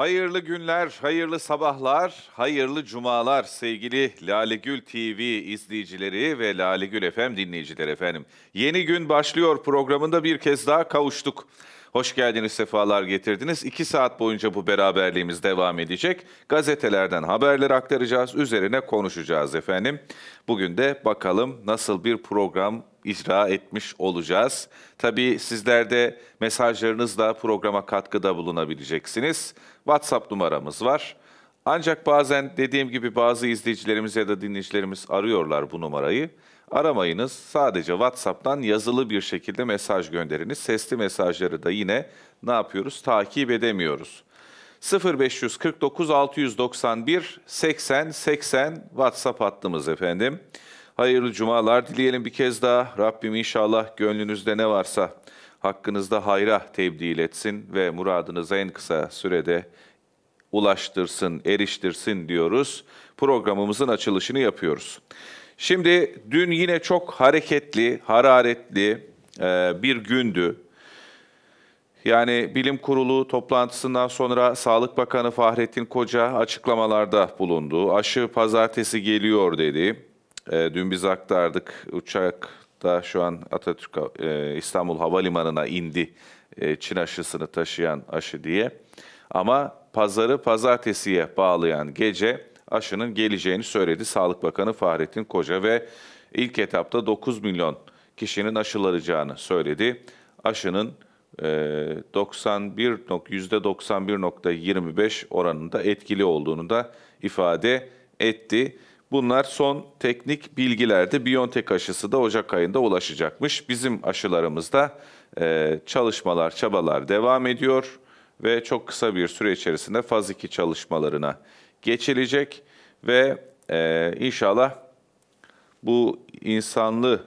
Hayırlı günler, hayırlı sabahlar, hayırlı cumalar sevgili Lale Gül TV izleyicileri ve Lale Gül FM dinleyicileri efendim. Yeni gün başlıyor programında bir kez daha kavuştuk. Hoş geldiniz, sefalar getirdiniz. İki saat boyunca bu beraberliğimiz devam edecek. Gazetelerden haberler aktaracağız, üzerine konuşacağız efendim. Bugün de bakalım nasıl bir program icra etmiş olacağız. Tabii sizler de mesajlarınızla programa katkıda bulunabileceksiniz. WhatsApp numaramız var. Ancak bazen dediğim gibi bazı izleyicilerimiz ya da dinleyicilerimiz arıyorlar bu numarayı. Aramayınız. Sadece WhatsApp'tan yazılı bir şekilde mesaj gönderiniz. Sesli mesajları da yine ne yapıyoruz? Takip edemiyoruz. 0549 691 80 80 WhatsApp hattımız efendim. Hayırlı cumalar dileyelim bir kez daha. Rabbim inşallah gönlünüzde ne varsa hakkınızda hayra tebdil etsin ve muradınıza en kısa sürede ulaştırsın, eriştirsin diyoruz. Programımızın açılışını yapıyoruz. Şimdi dün yine çok hareketli, hararetli e, bir gündü. Yani bilim kurulu toplantısından sonra Sağlık Bakanı Fahrettin Koca açıklamalarda bulundu. Aşı pazartesi geliyor dedi. E, dün biz aktardık. Uçakta şu an Atatürk e, İstanbul Havalimanı'na indi e, Çin aşısını taşıyan aşı diye. Ama pazarı pazartesiye bağlayan gece aşının geleceğini söyledi Sağlık Bakanı Fahrettin Koca ve ilk etapta 9 milyon kişinin aşılanacağını söyledi. Aşının 91 %91.25 oranında etkili olduğunu da ifade etti. Bunlar son teknik bilgilerdi. BioNTech aşısı da Ocak ayında ulaşacakmış. Bizim aşılarımızda e, çalışmalar, çabalar devam ediyor ve çok kısa bir süre içerisinde faz 2 çalışmalarına geçilecek ve e, inşallah bu insanlı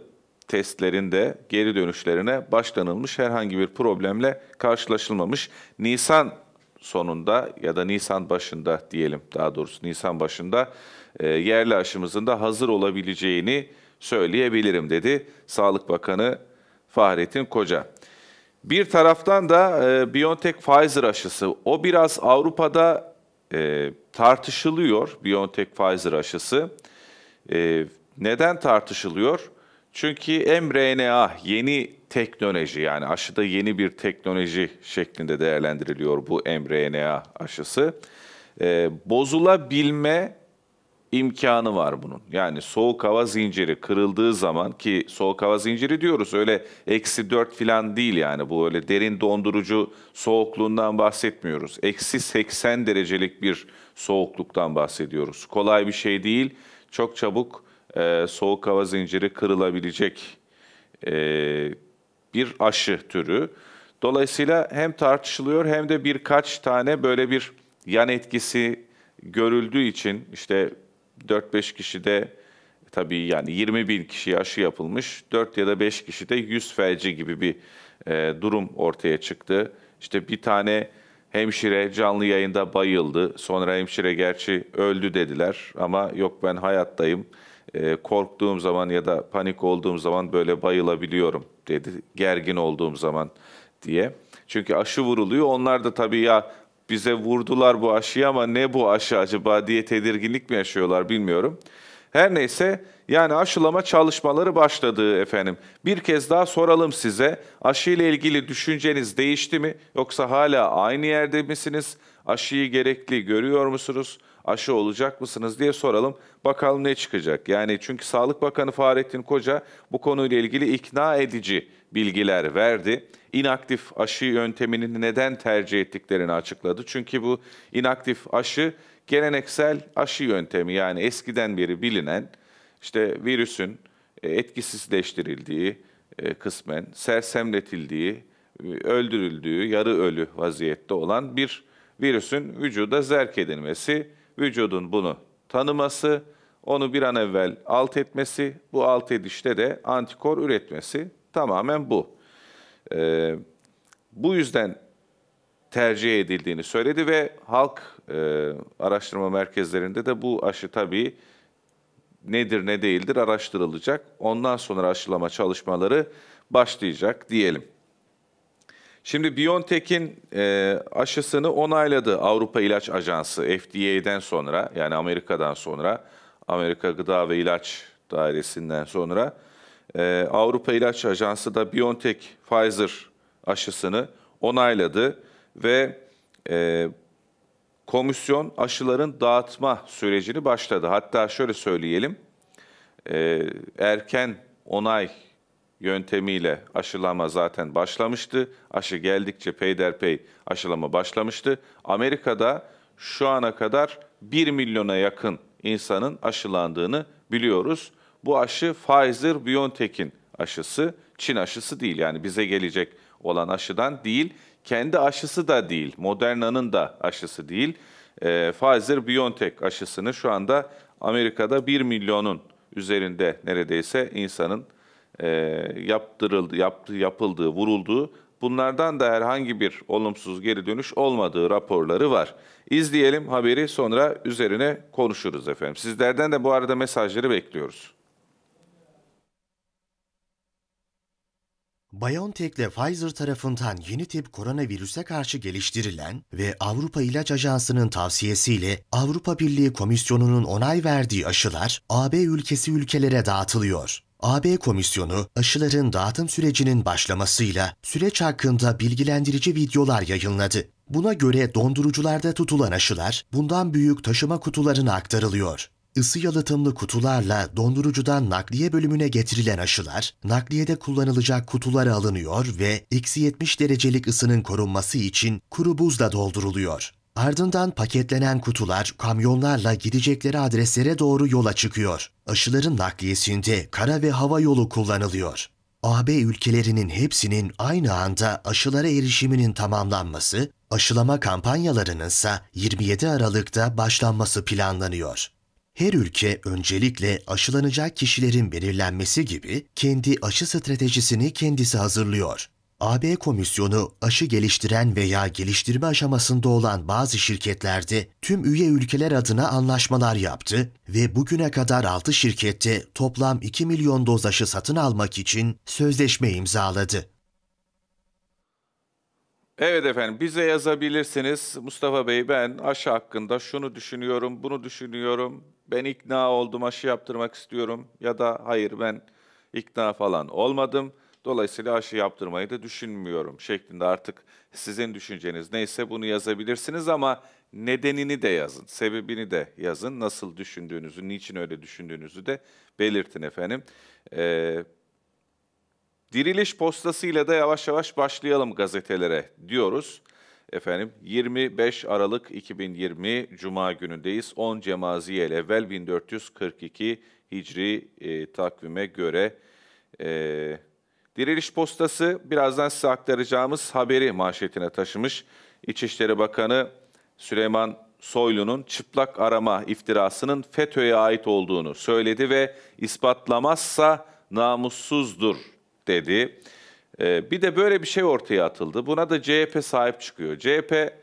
testlerinde geri dönüşlerine başlanılmış herhangi bir problemle karşılaşılmamış. Nisan sonunda ya da Nisan başında diyelim daha doğrusu Nisan başında e, yerli aşımızın da hazır olabileceğini söyleyebilirim dedi Sağlık Bakanı Fahrettin Koca. Bir taraftan da e, BioNTech Pfizer aşısı o biraz Avrupa'da e, tartışılıyor BioNTech Pfizer aşısı. E, neden tartışılıyor? Çünkü mRNA yeni teknoloji yani aşıda yeni bir teknoloji şeklinde değerlendiriliyor bu mRNA aşısı. E, bozulabilme imkanı var bunun. Yani soğuk hava zinciri kırıldığı zaman ki soğuk hava zinciri diyoruz öyle eksi 4 falan değil yani bu öyle derin dondurucu soğukluğundan bahsetmiyoruz. Eksi 80 derecelik bir soğukluktan bahsediyoruz. Kolay bir şey değil. Çok çabuk e, soğuk hava zinciri kırılabilecek e, bir aşı türü. Dolayısıyla hem tartışılıyor hem de birkaç tane böyle bir yan etkisi görüldüğü için işte 4-5 kişide tabii yani 20 bin kişiye aşı yapılmış. 4 ya da 5 kişide yüz felci gibi bir e, durum ortaya çıktı. İşte bir tane hemşire canlı yayında bayıldı. Sonra hemşire gerçi öldü dediler ama yok ben hayattayım. E, korktuğum zaman ya da panik olduğum zaman böyle bayılabiliyorum dedi. Gergin olduğum zaman diye. Çünkü aşı vuruluyor. Onlar da tabii ya bize vurdular bu aşıyı ama ne bu aşı acaba diye tedirginlik mi yaşıyorlar bilmiyorum. Her neyse yani aşılama çalışmaları başladı efendim. Bir kez daha soralım size aşı ile ilgili düşünceniz değişti mi yoksa hala aynı yerde misiniz? Aşıyı gerekli görüyor musunuz? Aşı olacak mısınız diye soralım. Bakalım ne çıkacak. Yani çünkü Sağlık Bakanı Fahrettin Koca bu konuyla ilgili ikna edici bilgiler verdi. İnaktif aşı yöntemini neden tercih ettiklerini açıkladı. Çünkü bu inaktif aşı geleneksel aşı yöntemi yani eskiden beri bilinen işte virüsün e, etkisizleştirildiği e, kısmen sersemletildiği, e, öldürüldüğü, yarı ölü vaziyette olan bir virüsün vücuda zerk edilmesi, vücudun bunu tanıması, onu bir an evvel alt etmesi, bu alt edişte de antikor üretmesi tamamen bu. Ee, bu yüzden tercih edildiğini söyledi ve halk e, araştırma merkezlerinde de bu aşı tabii nedir ne değildir araştırılacak. Ondan sonra aşılama çalışmaları başlayacak diyelim. Şimdi BioNTech'in e, aşısını onayladı Avrupa İlaç Ajansı FDA'den sonra yani Amerika'dan sonra Amerika Gıda ve İlaç Dairesi'nden sonra e, Avrupa İlaç Ajansı da BioNTech Pfizer aşısını onayladı ve e, komisyon aşıların dağıtma sürecini başladı. Hatta şöyle söyleyelim, e, erken onay yöntemiyle aşılama zaten başlamıştı. Aşı geldikçe peyderpey aşılama başlamıştı. Amerika'da şu ana kadar 1 milyona yakın insanın aşılandığını biliyoruz. Bu aşı Pfizer-BioNTech'in aşısı, Çin aşısı değil. Yani bize gelecek olan aşıdan değil, kendi aşısı da değil, Moderna'nın da aşısı değil. E, Pfizer-BioNTech aşısını şu anda Amerika'da 1 milyonun üzerinde neredeyse insanın e, yaptırıldı, yaptı, yapıldığı, vurulduğu bunlardan da herhangi bir olumsuz geri dönüş olmadığı raporları var. İzleyelim haberi sonra üzerine konuşuruz efendim. Sizlerden de bu arada mesajları bekliyoruz. BioNTech ile Pfizer tarafından yeni tip koronavirüse karşı geliştirilen ve Avrupa İlaç Ajansı'nın tavsiyesiyle Avrupa Birliği Komisyonu'nun onay verdiği aşılar AB ülkesi ülkelere dağıtılıyor. AB Komisyonu aşıların dağıtım sürecinin başlamasıyla süreç hakkında bilgilendirici videolar yayınladı. Buna göre dondurucularda tutulan aşılar bundan büyük taşıma kutularına aktarılıyor. Isı yalıtımlı kutularla dondurucudan nakliye bölümüne getirilen aşılar, nakliyede kullanılacak kutulara alınıyor ve eksi 70 derecelik ısının korunması için kuru buzla dolduruluyor. Ardından paketlenen kutular kamyonlarla gidecekleri adreslere doğru yola çıkıyor. Aşıların nakliyesinde kara ve hava yolu kullanılıyor. AB ülkelerinin hepsinin aynı anda aşılara erişiminin tamamlanması, aşılama kampanyalarının ise 27 Aralık'ta başlanması planlanıyor. Her ülke öncelikle aşılanacak kişilerin belirlenmesi gibi kendi aşı stratejisini kendisi hazırlıyor. AB Komisyonu aşı geliştiren veya geliştirme aşamasında olan bazı şirketlerde tüm üye ülkeler adına anlaşmalar yaptı ve bugüne kadar 6 şirkette toplam 2 milyon doz aşı satın almak için sözleşme imzaladı. Evet efendim bize yazabilirsiniz. Mustafa Bey ben aşı hakkında şunu düşünüyorum, bunu düşünüyorum. Ben ikna oldum aşı yaptırmak istiyorum ya da hayır ben ikna falan olmadım. Dolayısıyla aşı yaptırmayı da düşünmüyorum şeklinde artık sizin düşünceniz neyse bunu yazabilirsiniz ama nedenini de yazın, sebebini de yazın. Nasıl düşündüğünüzü, niçin öyle düşündüğünüzü de belirtin efendim. Ee, diriliş postasıyla da yavaş yavaş başlayalım gazetelere diyoruz. Efendim 25 Aralık 2020 Cuma günündeyiz. 10 Cemaziyel evvel 1442 Hicri e, takvime göre... E, Diriliş Postası birazdan size aktaracağımız haberi manşetine taşımış. İçişleri Bakanı Süleyman Soylu'nun çıplak arama iftirasının FETÖ'ye ait olduğunu söyledi ve ispatlamazsa namussuzdur dedi. Ee, bir de böyle bir şey ortaya atıldı. Buna da CHP sahip çıkıyor. CHP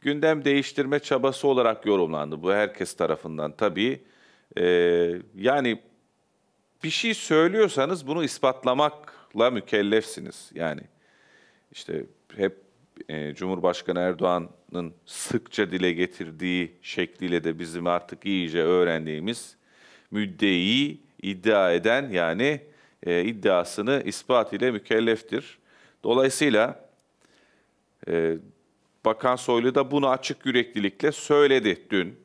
gündem değiştirme çabası olarak yorumlandı. Bu herkes tarafından tabii. Ee, yani bir şey söylüyorsanız bunu ispatlamak la mükellefsiniz. Yani işte hep e, Cumhurbaşkanı Erdoğan'ın sıkça dile getirdiği şekliyle de bizim artık iyice öğrendiğimiz müddeyi iddia eden yani e, iddiasını ispat ile mükelleftir. Dolayısıyla e, Bakan Soylu da bunu açık yüreklilikle söyledi dün.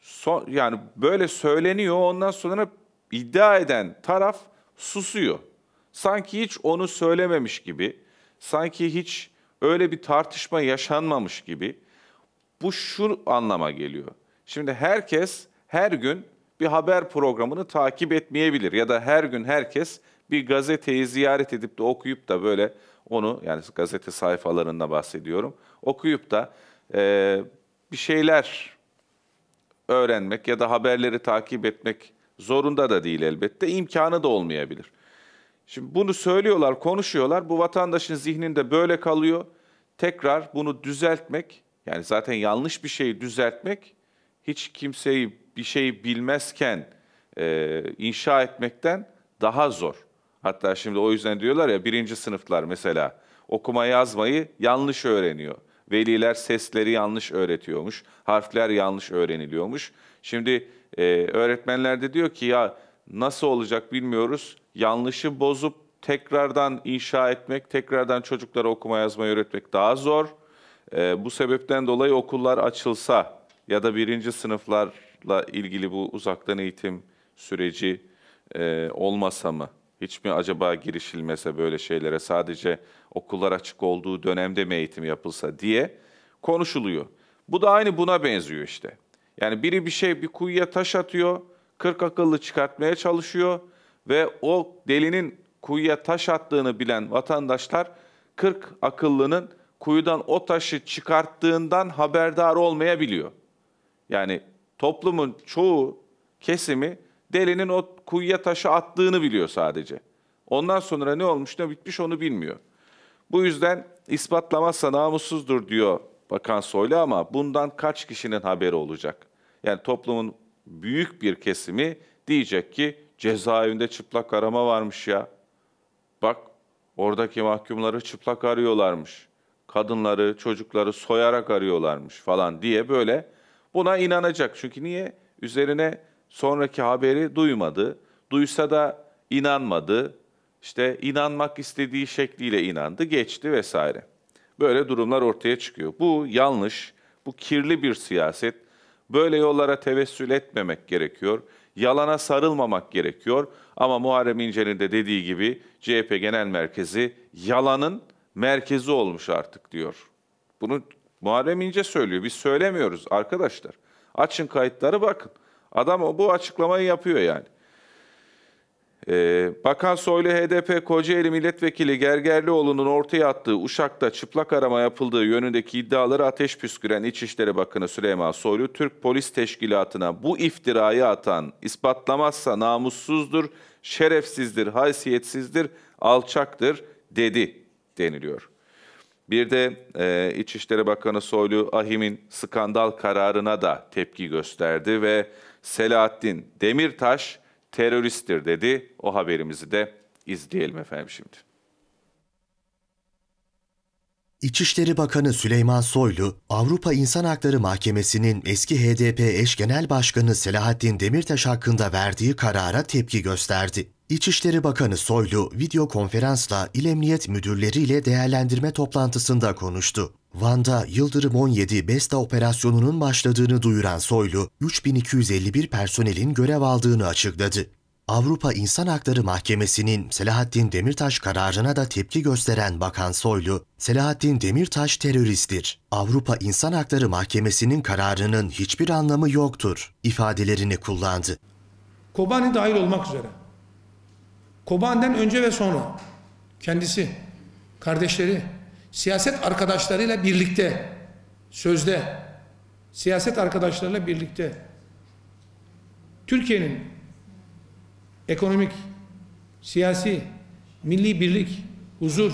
So, yani böyle söyleniyor ondan sonra iddia eden taraf susuyor. Sanki hiç onu söylememiş gibi, sanki hiç öyle bir tartışma yaşanmamış gibi. Bu şu anlama geliyor. Şimdi herkes her gün bir haber programını takip etmeyebilir ya da her gün herkes bir gazeteyi ziyaret edip de okuyup da böyle onu yani gazete sayfalarında bahsediyorum okuyup da e, bir şeyler öğrenmek ya da haberleri takip etmek zorunda da değil elbette imkanı da olmayabilir. Şimdi bunu söylüyorlar, konuşuyorlar. Bu vatandaşın zihninde böyle kalıyor. Tekrar bunu düzeltmek, yani zaten yanlış bir şeyi düzeltmek, hiç kimseyi bir şeyi bilmezken e, inşa etmekten daha zor. Hatta şimdi o yüzden diyorlar ya birinci sınıflar mesela okuma yazmayı yanlış öğreniyor. Veliler sesleri yanlış öğretiyormuş, harfler yanlış öğreniliyormuş. Şimdi e, öğretmenler de diyor ki ya nasıl olacak bilmiyoruz. Yanlışı bozup tekrardan inşa etmek, tekrardan çocuklara okuma yazmayı öğretmek daha zor. E, bu sebepten dolayı okullar açılsa ya da birinci sınıflarla ilgili bu uzaktan eğitim süreci e, olmasa mı? Hiç mi acaba girişilmese böyle şeylere sadece okullar açık olduğu dönemde mi eğitim yapılsa diye konuşuluyor. Bu da aynı buna benziyor işte. Yani biri bir şey bir kuyuya taş atıyor, 40 akıllı çıkartmaya çalışıyor ve o delinin kuyuya taş attığını bilen vatandaşlar 40 akıllının kuyudan o taşı çıkarttığından haberdar olmayabiliyor. Yani toplumun çoğu kesimi delinin o kuyuya taşı attığını biliyor sadece. Ondan sonra ne olmuş ne bitmiş onu bilmiyor. Bu yüzden ispatlamazsa namussuzdur diyor Bakan Soylu ama bundan kaç kişinin haberi olacak? Yani toplumun büyük bir kesimi diyecek ki cezaevinde çıplak arama varmış ya. Bak oradaki mahkumları çıplak arıyorlarmış. Kadınları, çocukları soyarak arıyorlarmış falan diye böyle buna inanacak. Çünkü niye? Üzerine sonraki haberi duymadı. Duysa da inanmadı. İşte inanmak istediği şekliyle inandı, geçti vesaire. Böyle durumlar ortaya çıkıyor. Bu yanlış, bu kirli bir siyaset. Böyle yollara tevessül etmemek gerekiyor. Yalana sarılmamak gerekiyor. Ama Muharrem İnce'nin de dediği gibi CHP Genel Merkezi yalanın merkezi olmuş artık diyor. Bunu Muharrem İnce söylüyor. Biz söylemiyoruz arkadaşlar. Açın kayıtları bakın. Adam bu açıklamayı yapıyor yani. Ee, Bakan Soylu HDP Kocaeli Milletvekili Gergerlioğlu'nun ortaya attığı Uşak'ta çıplak arama yapıldığı yönündeki iddiaları ateş püsküren İçişleri Bakanı Süleyman Soylu, Türk Polis Teşkilatı'na bu iftirayı atan ispatlamazsa namussuzdur, şerefsizdir, haysiyetsizdir, alçaktır dedi deniliyor. Bir de e, İçişleri Bakanı Soylu Ahim'in skandal kararına da tepki gösterdi ve Selahattin Demirtaş teröristtir dedi. O haberimizi de izleyelim efendim şimdi. İçişleri Bakanı Süleyman Soylu, Avrupa İnsan Hakları Mahkemesi'nin eski HDP eş genel başkanı Selahattin Demirtaş hakkında verdiği karara tepki gösterdi. İçişleri Bakanı Soylu video konferansla İl Emniyet Müdürleriyle değerlendirme toplantısında konuştu. Van'da Yıldırım 17 BESTA operasyonunun başladığını duyuran Soylu, 3251 personelin görev aldığını açıkladı. Avrupa İnsan Hakları Mahkemesi'nin Selahattin Demirtaş kararına da tepki gösteren Bakan Soylu, Selahattin Demirtaş teröristtir. Avrupa İnsan Hakları Mahkemesi'nin kararının hiçbir anlamı yoktur ifadelerini kullandı. Kobani dahil olmak üzere. Kobani'den önce ve sonra kendisi, kardeşleri, siyaset arkadaşlarıyla birlikte, sözde, siyaset arkadaşlarıyla birlikte Türkiye'nin ekonomik, siyasi, milli birlik, huzur,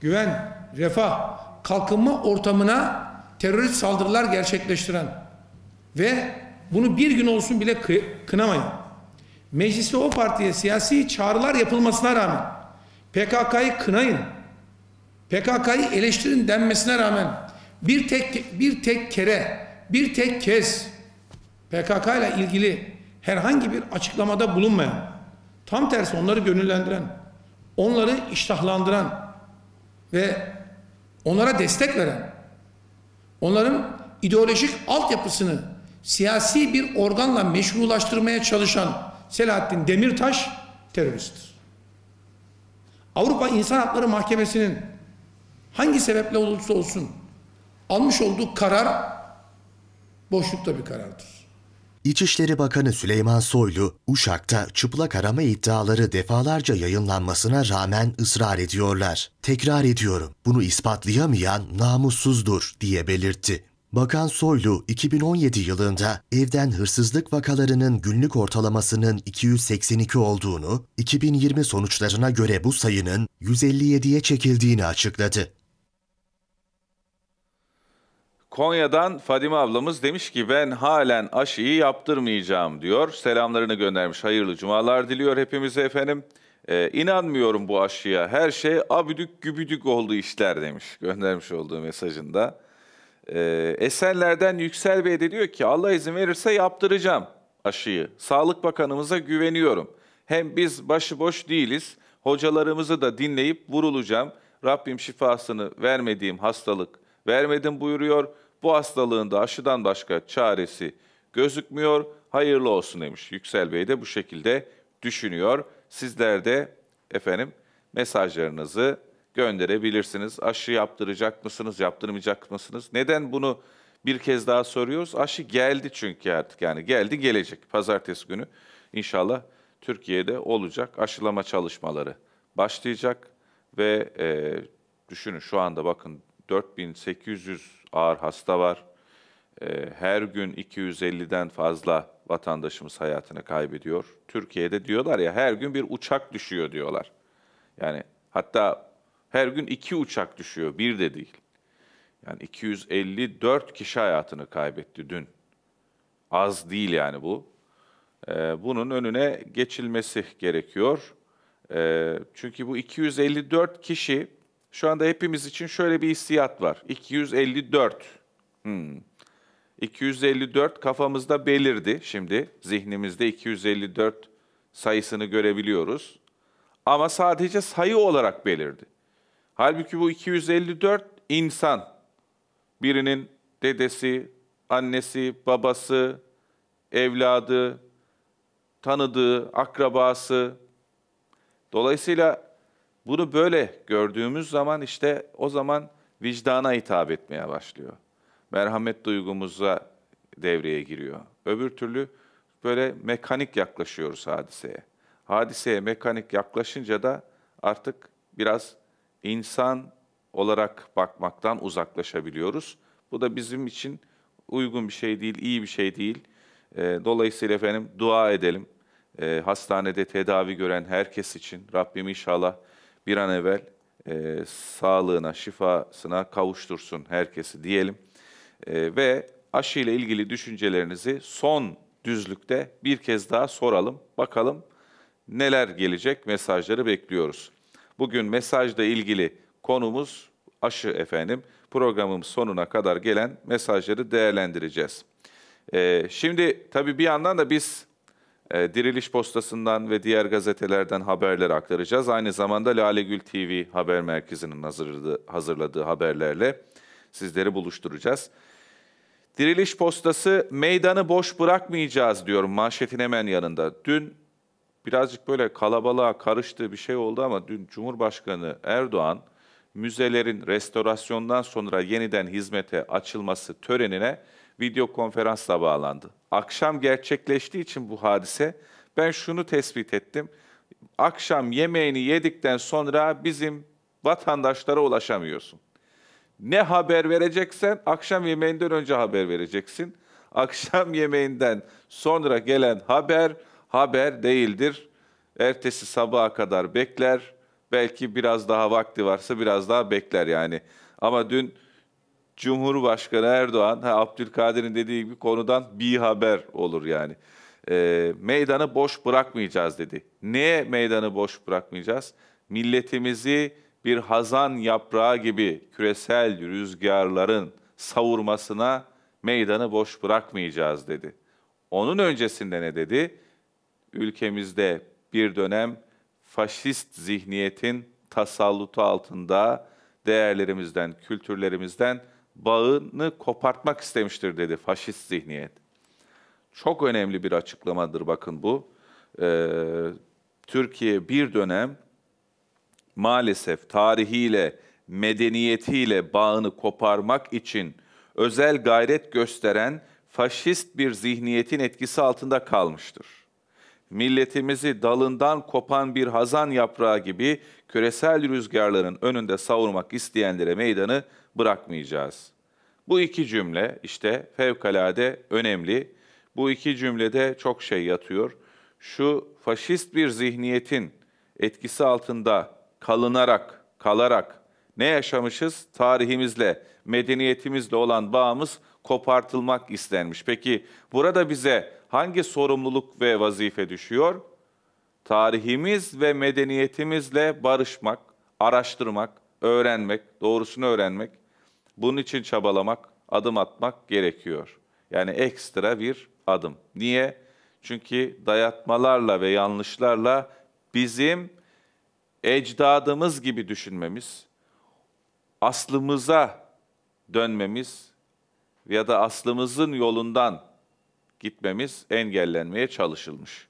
güven, refah, kalkınma ortamına terörist saldırılar gerçekleştiren ve bunu bir gün olsun bile kı kınamayan, mecliste o partiye siyasi çağrılar yapılmasına rağmen PKK'yı kınayın, PKK'yı eleştirin denmesine rağmen bir tek bir tek kere, bir tek kez PKK ile ilgili herhangi bir açıklamada bulunmayan, tam tersi onları gönüllendiren, onları iştahlandıran ve onlara destek veren, onların ideolojik altyapısını siyasi bir organla meşrulaştırmaya çalışan Selahattin Demirtaş teröristtir. Avrupa İnsan Hakları Mahkemesi'nin hangi sebeple olursa olsun almış olduğu karar boşlukta bir karardır. İçişleri Bakanı Süleyman Soylu, Uşak'ta çıplak arama iddiaları defalarca yayınlanmasına rağmen ısrar ediyorlar. Tekrar ediyorum, bunu ispatlayamayan namussuzdur diye belirtti. Bakan Soylu 2017 yılında evden hırsızlık vakalarının günlük ortalamasının 282 olduğunu, 2020 sonuçlarına göre bu sayının 157'ye çekildiğini açıkladı. Konya'dan Fadime ablamız demiş ki ben halen aşıyı yaptırmayacağım diyor. Selamlarını göndermiş. Hayırlı cumalar diliyor hepimize efendim. Ee, inanmıyorum bu aşıya. Her şey abüdük gübüdük oldu işler demiş göndermiş olduğu mesajında. Ee, Esenler'den Yüksel Bey de diyor ki Allah izin verirse yaptıracağım aşıyı. Sağlık Bakanımıza güveniyorum. Hem biz başıboş değiliz. Hocalarımızı da dinleyip vurulacağım. Rabbim şifasını vermediğim hastalık vermedim buyuruyor. Bu hastalığın da aşıdan başka çaresi gözükmüyor. Hayırlı olsun demiş. Yüksel Bey de bu şekilde düşünüyor. Sizler de efendim mesajlarınızı gönderebilirsiniz. Aşı yaptıracak mısınız, yaptırmayacak mısınız? Neden bunu bir kez daha soruyoruz? Aşı geldi çünkü artık yani geldi gelecek. Pazartesi günü inşallah Türkiye'de olacak aşılama çalışmaları başlayacak ve e, düşünün şu anda bakın 4800 ağır hasta var. E, her gün 250'den fazla vatandaşımız hayatını kaybediyor. Türkiye'de diyorlar ya her gün bir uçak düşüyor diyorlar. Yani hatta her gün iki uçak düşüyor, bir de değil. Yani 254 kişi hayatını kaybetti dün. Az değil yani bu. Ee, bunun önüne geçilmesi gerekiyor. Ee, çünkü bu 254 kişi şu anda hepimiz için şöyle bir hissiyat var. 254. Hmm. 254 kafamızda belirdi şimdi. Zihnimizde 254 sayısını görebiliyoruz. Ama sadece sayı olarak belirdi. Halbuki bu 254 insan. Birinin dedesi, annesi, babası, evladı, tanıdığı, akrabası. Dolayısıyla bunu böyle gördüğümüz zaman işte o zaman vicdana hitap etmeye başlıyor. Merhamet duygumuza devreye giriyor. Öbür türlü böyle mekanik yaklaşıyoruz hadiseye. Hadiseye mekanik yaklaşınca da artık biraz insan olarak bakmaktan uzaklaşabiliyoruz. Bu da bizim için uygun bir şey değil, iyi bir şey değil. E, dolayısıyla efendim dua edelim. E, hastanede tedavi gören herkes için Rabbim inşallah bir an evvel e, sağlığına, şifasına kavuştursun herkesi diyelim. E, ve aşı ile ilgili düşüncelerinizi son düzlükte bir kez daha soralım. Bakalım neler gelecek mesajları bekliyoruz. Bugün mesajla ilgili konumuz aşı efendim. Programın sonuna kadar gelen mesajları değerlendireceğiz. Ee, şimdi tabii bir yandan da biz e, Diriliş Postası'ndan ve diğer gazetelerden haberler aktaracağız. Aynı zamanda Lale Gül TV haber merkezinin hazırladığı, hazırladığı haberlerle sizleri buluşturacağız. Diriliş Postası meydanı boş bırakmayacağız diyor manşetin hemen yanında. Dün birazcık böyle kalabalığa karıştığı bir şey oldu ama dün Cumhurbaşkanı Erdoğan müzelerin restorasyondan sonra yeniden hizmete açılması törenine video konferansla bağlandı. Akşam gerçekleştiği için bu hadise ben şunu tespit ettim. Akşam yemeğini yedikten sonra bizim vatandaşlara ulaşamıyorsun. Ne haber vereceksen akşam yemeğinden önce haber vereceksin. Akşam yemeğinden sonra gelen haber haber değildir. Ertesi sabaha kadar bekler. Belki biraz daha vakti varsa biraz daha bekler yani. Ama dün Cumhurbaşkanı Erdoğan, ha, Abdülkadir'in dediği gibi konudan bir haber olur yani. E, meydanı boş bırakmayacağız dedi. Neye meydanı boş bırakmayacağız? Milletimizi bir hazan yaprağı gibi küresel rüzgarların savurmasına meydanı boş bırakmayacağız dedi. Onun öncesinde ne dedi? Ülkemizde bir dönem faşist zihniyetin tasallutu altında değerlerimizden, kültürlerimizden bağını kopartmak istemiştir dedi faşist zihniyet. Çok önemli bir açıklamadır bakın bu. Ee, Türkiye bir dönem maalesef tarihiyle, medeniyetiyle bağını koparmak için özel gayret gösteren faşist bir zihniyetin etkisi altında kalmıştır. Milletimizi dalından kopan bir hazan yaprağı gibi küresel rüzgarların önünde savurmak isteyenlere meydanı bırakmayacağız. Bu iki cümle işte fevkalade önemli. Bu iki cümlede çok şey yatıyor. Şu faşist bir zihniyetin etkisi altında kalınarak, kalarak ne yaşamışız? Tarihimizle, medeniyetimizle olan bağımız kopartılmak istenmiş. Peki burada bize hangi sorumluluk ve vazife düşüyor? tarihimiz ve medeniyetimizle barışmak, araştırmak, öğrenmek, doğrusunu öğrenmek, bunun için çabalamak, adım atmak gerekiyor. Yani ekstra bir adım. Niye? Çünkü dayatmalarla ve yanlışlarla bizim ecdadımız gibi düşünmemiz, aslımıza dönmemiz ya da aslımızın yolundan gitmemiz engellenmeye çalışılmış.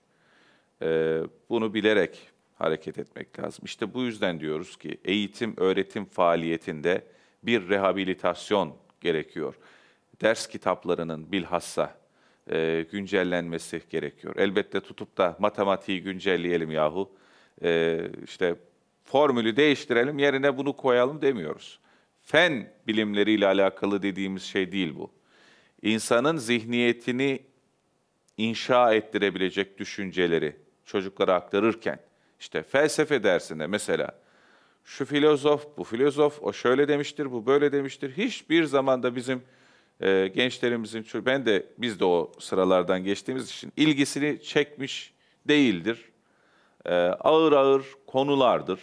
Ee, bunu bilerek hareket etmek lazım. İşte bu yüzden diyoruz ki eğitim, öğretim faaliyetinde bir rehabilitasyon gerekiyor. Ders kitaplarının bilhassa e, güncellenmesi gerekiyor. Elbette tutup da matematiği güncelleyelim yahu. E, işte formülü değiştirelim yerine bunu koyalım demiyoruz. Fen bilimleriyle alakalı dediğimiz şey değil bu. İnsanın zihniyetini inşa ettirebilecek düşünceleri çocuklara aktarırken, işte felsefe dersinde mesela şu filozof, bu filozof, o şöyle demiştir, bu böyle demiştir. Hiçbir zamanda bizim e, gençlerimizin, ben de biz de o sıralardan geçtiğimiz için ilgisini çekmiş değildir. E, ağır ağır konulardır.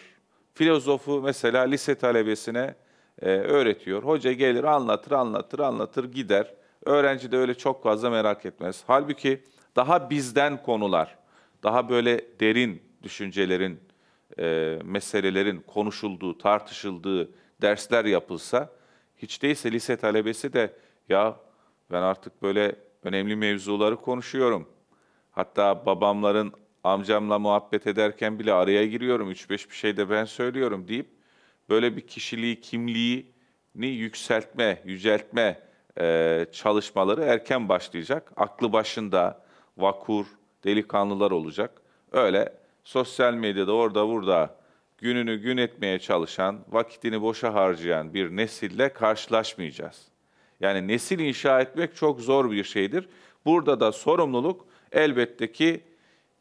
Filozofu mesela lise talebesine e, öğretiyor. Hoca gelir anlatır, anlatır, anlatır, gider. Öğrenci de öyle çok fazla merak etmez. Halbuki daha bizden konular, daha böyle derin düşüncelerin, e, meselelerin konuşulduğu, tartışıldığı dersler yapılsa, hiç değilse lise talebesi de ya ben artık böyle önemli mevzuları konuşuyorum. Hatta babamların amcamla muhabbet ederken bile araya giriyorum. Üç beş bir şey de ben söylüyorum deyip böyle bir kişiliği, kimliğini yükseltme, yüceltme e, çalışmaları erken başlayacak. Aklı başında vakur, delikanlılar olacak. Öyle sosyal medyada orada burada gününü gün etmeye çalışan, vakitini boşa harcayan bir nesille karşılaşmayacağız. Yani nesil inşa etmek çok zor bir şeydir. Burada da sorumluluk elbette ki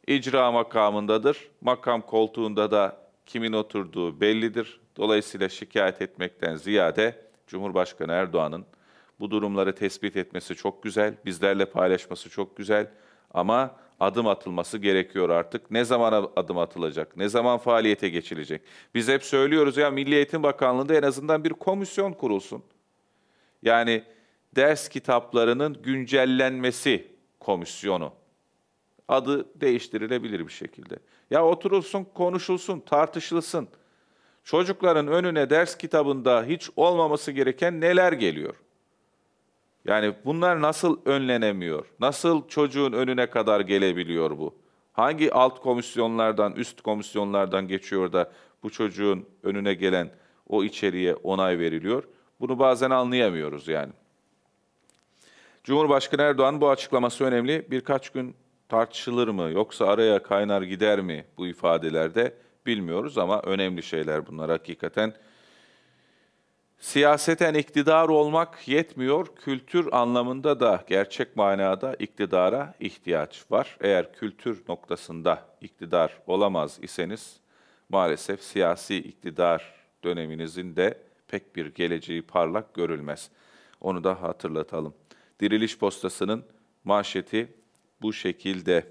icra makamındadır. Makam koltuğunda da kimin oturduğu bellidir. Dolayısıyla şikayet etmekten ziyade Cumhurbaşkanı Erdoğan'ın bu durumları tespit etmesi çok güzel, bizlerle paylaşması çok güzel ama adım atılması gerekiyor artık. Ne zaman adım atılacak? Ne zaman faaliyete geçilecek? Biz hep söylüyoruz ya Milli Eğitim Bakanlığı'nda en azından bir komisyon kurulsun. Yani ders kitaplarının güncellenmesi komisyonu. Adı değiştirilebilir bir şekilde. Ya oturulsun, konuşulsun, tartışılsın. Çocukların önüne ders kitabında hiç olmaması gereken neler geliyor? Yani bunlar nasıl önlenemiyor? Nasıl çocuğun önüne kadar gelebiliyor bu? Hangi alt komisyonlardan, üst komisyonlardan geçiyor da bu çocuğun önüne gelen o içeriğe onay veriliyor? Bunu bazen anlayamıyoruz yani. Cumhurbaşkanı Erdoğan bu açıklaması önemli. Birkaç gün tartışılır mı yoksa araya kaynar gider mi bu ifadelerde bilmiyoruz ama önemli şeyler bunlar hakikaten. Siyaseten iktidar olmak yetmiyor, kültür anlamında da gerçek manada iktidara ihtiyaç var. Eğer kültür noktasında iktidar olamaz iseniz maalesef siyasi iktidar döneminizin de pek bir geleceği parlak görülmez. Onu da hatırlatalım. Diriliş Postası'nın manşeti bu şekilde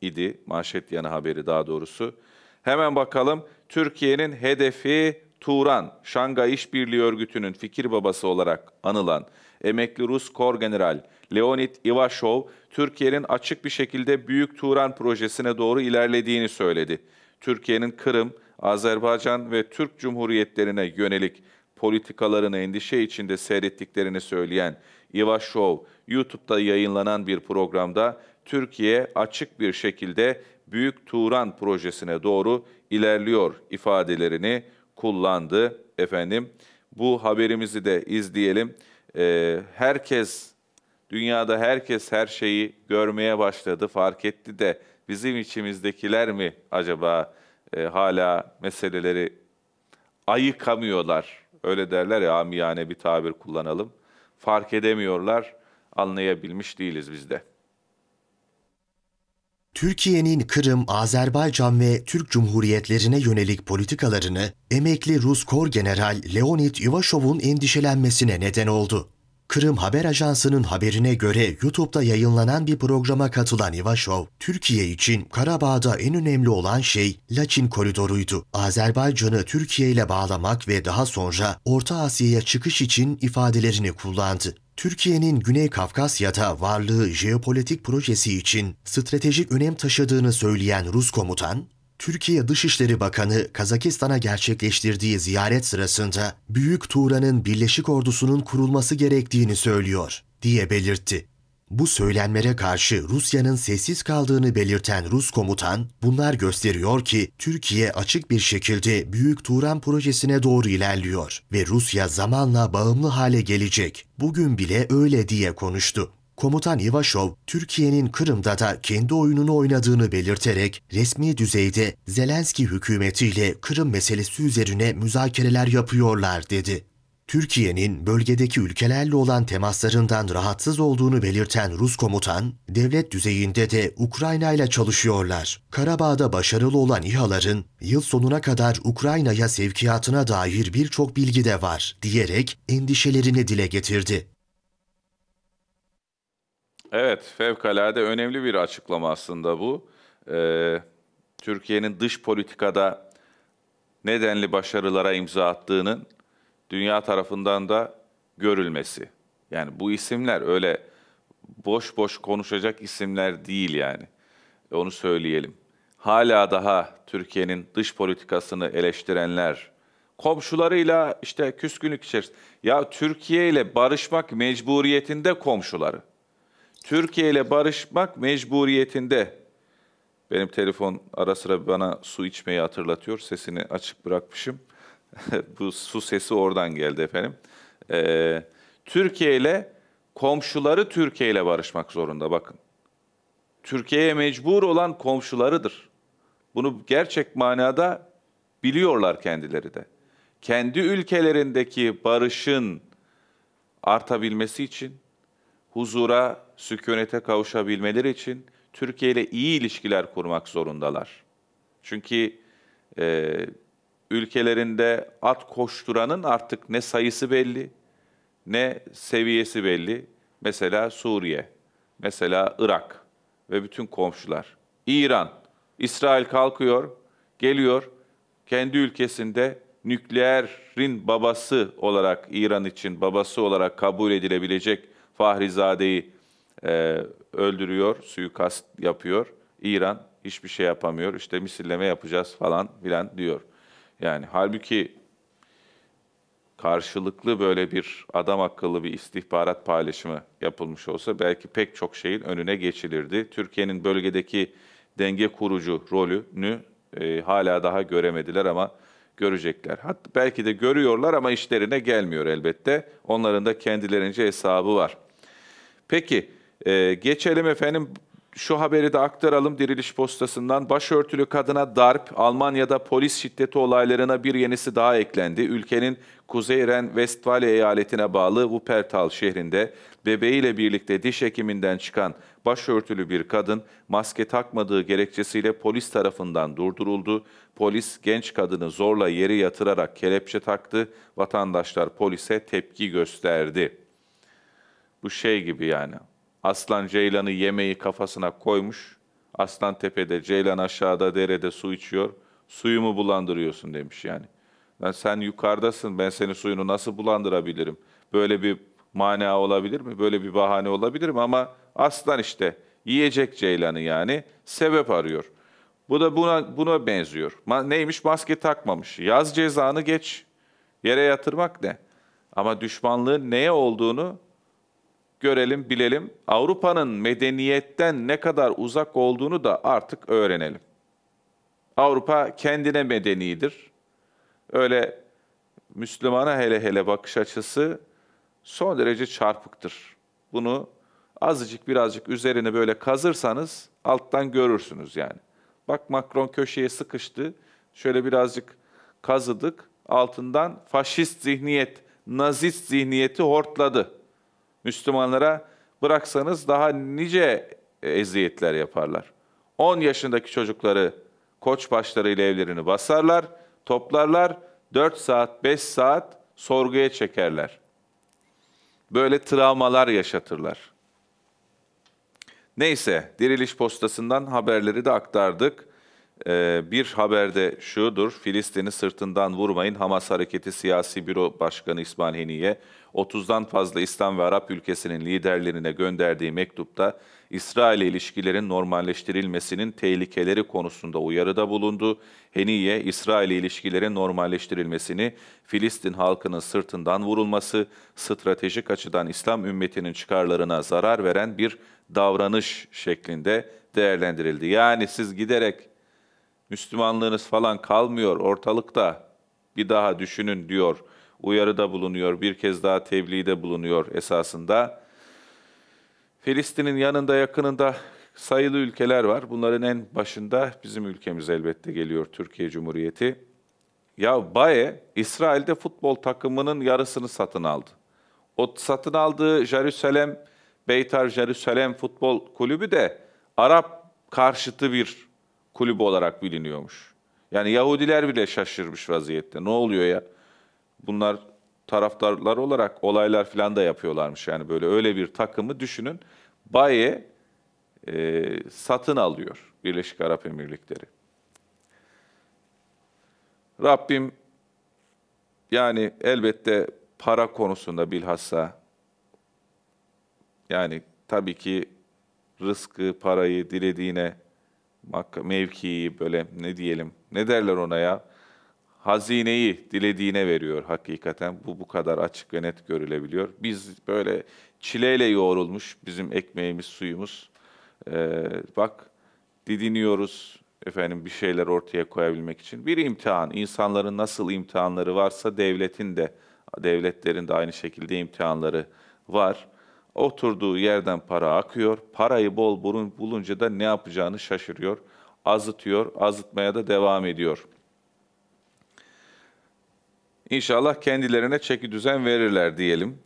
idi. Manşet yanı haberi daha doğrusu. Hemen bakalım Türkiye'nin hedefi Turan, Şangay İşbirliği Örgütü'nün fikir babası olarak anılan emekli Rus Kor General Leonid Ivashov, Türkiye'nin açık bir şekilde Büyük Turan projesine doğru ilerlediğini söyledi. Türkiye'nin Kırım, Azerbaycan ve Türk Cumhuriyetlerine yönelik politikalarını endişe içinde seyrettiklerini söyleyen Ivashov, YouTube'da yayınlanan bir programda Türkiye açık bir şekilde Büyük Turan projesine doğru ilerliyor ifadelerini kullandı efendim. Bu haberimizi de izleyelim. Ee, herkes, dünyada herkes her şeyi görmeye başladı, fark etti de bizim içimizdekiler mi acaba e, hala meseleleri ayıkamıyorlar? Öyle derler ya amiyane bir tabir kullanalım. Fark edemiyorlar, anlayabilmiş değiliz biz de. Türkiye'nin Kırım, Azerbaycan ve Türk Cumhuriyetlerine yönelik politikalarını emekli Rus Kor General Leonid Ivashov'un endişelenmesine neden oldu. Kırım Haber Ajansı'nın haberine göre YouTube'da yayınlanan bir programa katılan Ivashov, Türkiye için Karabağ'da en önemli olan şey Laçin koridoruydu. Azerbaycan'ı Türkiye ile bağlamak ve daha sonra Orta Asya'ya çıkış için ifadelerini kullandı. Türkiye'nin Güney Kafkasya'da varlığı jeopolitik projesi için stratejik önem taşıdığını söyleyen Rus komutan, Türkiye Dışişleri Bakanı Kazakistan'a gerçekleştirdiği ziyaret sırasında Büyük Tuğra'nın Birleşik Ordusu'nun kurulması gerektiğini söylüyor diye belirtti. Bu söylenmere karşı Rusya'nın sessiz kaldığını belirten Rus komutan, bunlar gösteriyor ki Türkiye açık bir şekilde Büyük Turan projesine doğru ilerliyor ve Rusya zamanla bağımlı hale gelecek. Bugün bile öyle diye konuştu. Komutan Ivashov, Türkiye'nin Kırım'da da kendi oyununu oynadığını belirterek resmi düzeyde Zelenski hükümetiyle Kırım meselesi üzerine müzakereler yapıyorlar dedi. Türkiye'nin bölgedeki ülkelerle olan temaslarından rahatsız olduğunu belirten Rus komutan, devlet düzeyinde de Ukrayna ile çalışıyorlar. Karabağ'da başarılı olan İHA'ların yıl sonuna kadar Ukrayna'ya sevkiyatına dair birçok bilgi de var diyerek endişelerini dile getirdi. Evet, fevkalade önemli bir açıklama aslında bu. Ee, Türkiye'nin dış politikada nedenli başarılara imza attığının dünya tarafından da görülmesi. Yani bu isimler öyle boş boş konuşacak isimler değil yani. Onu söyleyelim. Hala daha Türkiye'nin dış politikasını eleştirenler, komşularıyla işte küskünlük içerisinde. Ya Türkiye ile barışmak mecburiyetinde komşuları. Türkiye ile barışmak mecburiyetinde. Benim telefon ara sıra bana su içmeyi hatırlatıyor. Sesini açık bırakmışım. Bu su sesi oradan geldi efendim. Ee, Türkiye ile komşuları Türkiye ile barışmak zorunda bakın. Türkiye'ye mecbur olan komşularıdır. Bunu gerçek manada biliyorlar kendileri de. Kendi ülkelerindeki barışın artabilmesi için, huzura, sükunete kavuşabilmeleri için Türkiye ile iyi ilişkiler kurmak zorundalar. Çünkü e, ülkelerinde at koşturanın artık ne sayısı belli, ne seviyesi belli. Mesela Suriye, mesela Irak ve bütün komşular. İran, İsrail kalkıyor, geliyor, kendi ülkesinde nükleerin babası olarak, İran için babası olarak kabul edilebilecek Fahrizade'yi e, öldürüyor, suikast yapıyor. İran hiçbir şey yapamıyor, işte misilleme yapacağız falan filan diyor. Yani halbuki karşılıklı böyle bir adam akıllı bir istihbarat paylaşımı yapılmış olsa belki pek çok şeyin önüne geçilirdi. Türkiye'nin bölgedeki denge kurucu rolünü e, hala daha göremediler ama görecekler. Hatta belki de görüyorlar ama işlerine gelmiyor elbette. Onların da kendilerince hesabı var. Peki e, geçelim efendim şu haberi de aktaralım Diriliş Postası'ndan. Başörtülü kadına darp, Almanya'da polis şiddeti olaylarına bir yenisi daha eklendi. Ülkenin Kuzey Ren-Westfalia eyaletine bağlı Wuppertal şehrinde bebeğiyle birlikte diş hekiminden çıkan başörtülü bir kadın maske takmadığı gerekçesiyle polis tarafından durduruldu. Polis genç kadını zorla yere yatırarak kelepçe taktı. Vatandaşlar polise tepki gösterdi. Bu şey gibi yani Aslan ceylanı yemeği kafasına koymuş. Aslan tepede, ceylan aşağıda derede su içiyor. Suyumu bulandırıyorsun demiş yani. yani. Sen yukarıdasın, ben senin suyunu nasıl bulandırabilirim? Böyle bir mana olabilir mi? Böyle bir bahane olabilir mi? Ama aslan işte yiyecek ceylanı yani sebep arıyor. Bu da buna buna benziyor. Ma, neymiş? Maske takmamış. Yaz cezanı geç. Yere yatırmak ne? Ama düşmanlığın neye olduğunu görelim, bilelim. Avrupa'nın medeniyetten ne kadar uzak olduğunu da artık öğrenelim. Avrupa kendine medenidir. Öyle Müslümana hele hele bakış açısı son derece çarpıktır. Bunu azıcık birazcık üzerine böyle kazırsanız alttan görürsünüz yani. Bak Macron köşeye sıkıştı. Şöyle birazcık kazıdık. Altından faşist zihniyet, nazist zihniyeti hortladı. Müslümanlara bıraksanız daha nice eziyetler yaparlar. 10 yaşındaki çocukları koç başlarıyla evlerini basarlar, toplarlar, 4 saat, 5 saat sorguya çekerler. böyle travmalar yaşatırlar. Neyse, Diriliş Postası'ndan haberleri de aktardık. Ee, bir haberde şudur, Filistin'i sırtından vurmayın. Hamas Hareketi Siyasi Büro Başkanı İsmail Heniye, 30'dan fazla İslam ve Arap ülkesinin liderlerine gönderdiği mektupta İsrail ile ilişkilerin normalleştirilmesinin tehlikeleri konusunda uyarıda bulundu. Heniye, İsrail ile ilişkilerin normalleştirilmesini, Filistin halkının sırtından vurulması, stratejik açıdan İslam ümmetinin çıkarlarına zarar veren bir davranış şeklinde değerlendirildi. Yani siz giderek Müslümanlığınız falan kalmıyor ortalıkta. Bir daha düşünün diyor. Uyarıda bulunuyor. Bir kez daha tebliğde bulunuyor esasında. Filistin'in yanında yakınında sayılı ülkeler var. Bunların en başında bizim ülkemiz elbette geliyor Türkiye Cumhuriyeti. Ya Baye İsrail'de futbol takımının yarısını satın aldı. O satın aldığı Jerusalem, Beytar Jerusalem Futbol Kulübü de Arap karşıtı bir kulübü olarak biliniyormuş. Yani Yahudiler bile şaşırmış vaziyette. Ne oluyor ya? Bunlar taraftarlar olarak olaylar falan da yapıyorlarmış. Yani böyle öyle bir takımı düşünün. Baye e, satın alıyor Birleşik Arap Emirlikleri. Rabbim yani elbette para konusunda bilhassa yani tabii ki rızkı, parayı dilediğine mevkiyi böyle ne diyelim ne derler ona ya hazineyi dilediğine veriyor hakikaten. Bu bu kadar açık ve net görülebiliyor. Biz böyle çileyle yoğrulmuş bizim ekmeğimiz, suyumuz. Ee, bak didiniyoruz efendim bir şeyler ortaya koyabilmek için. Bir imtihan, insanların nasıl imtihanları varsa devletin de, devletlerin de aynı şekilde imtihanları var. Oturduğu yerden para akıyor. Parayı bol bulunca da ne yapacağını şaşırıyor. Azıtıyor, azıtmaya da devam ediyor. İnşallah kendilerine çeki düzen verirler diyelim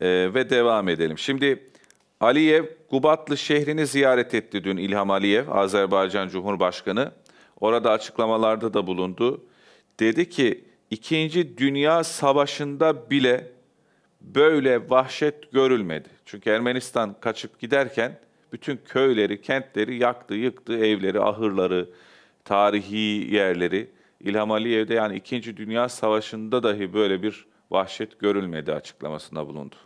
ee, ve devam edelim. Şimdi Aliyev Gubatlı şehrini ziyaret etti dün İlham Aliyev, Azerbaycan Cumhurbaşkanı. Orada açıklamalarda da bulundu. Dedi ki İkinci Dünya Savaşı'nda bile böyle vahşet görülmedi. Çünkü Ermenistan kaçıp giderken bütün köyleri, kentleri yaktı, yıktı, evleri, ahırları, tarihi yerleri. İlham Aliyev'de yani İkinci Dünya Savaşı'nda dahi böyle bir vahşet görülmedi açıklamasında bulundu.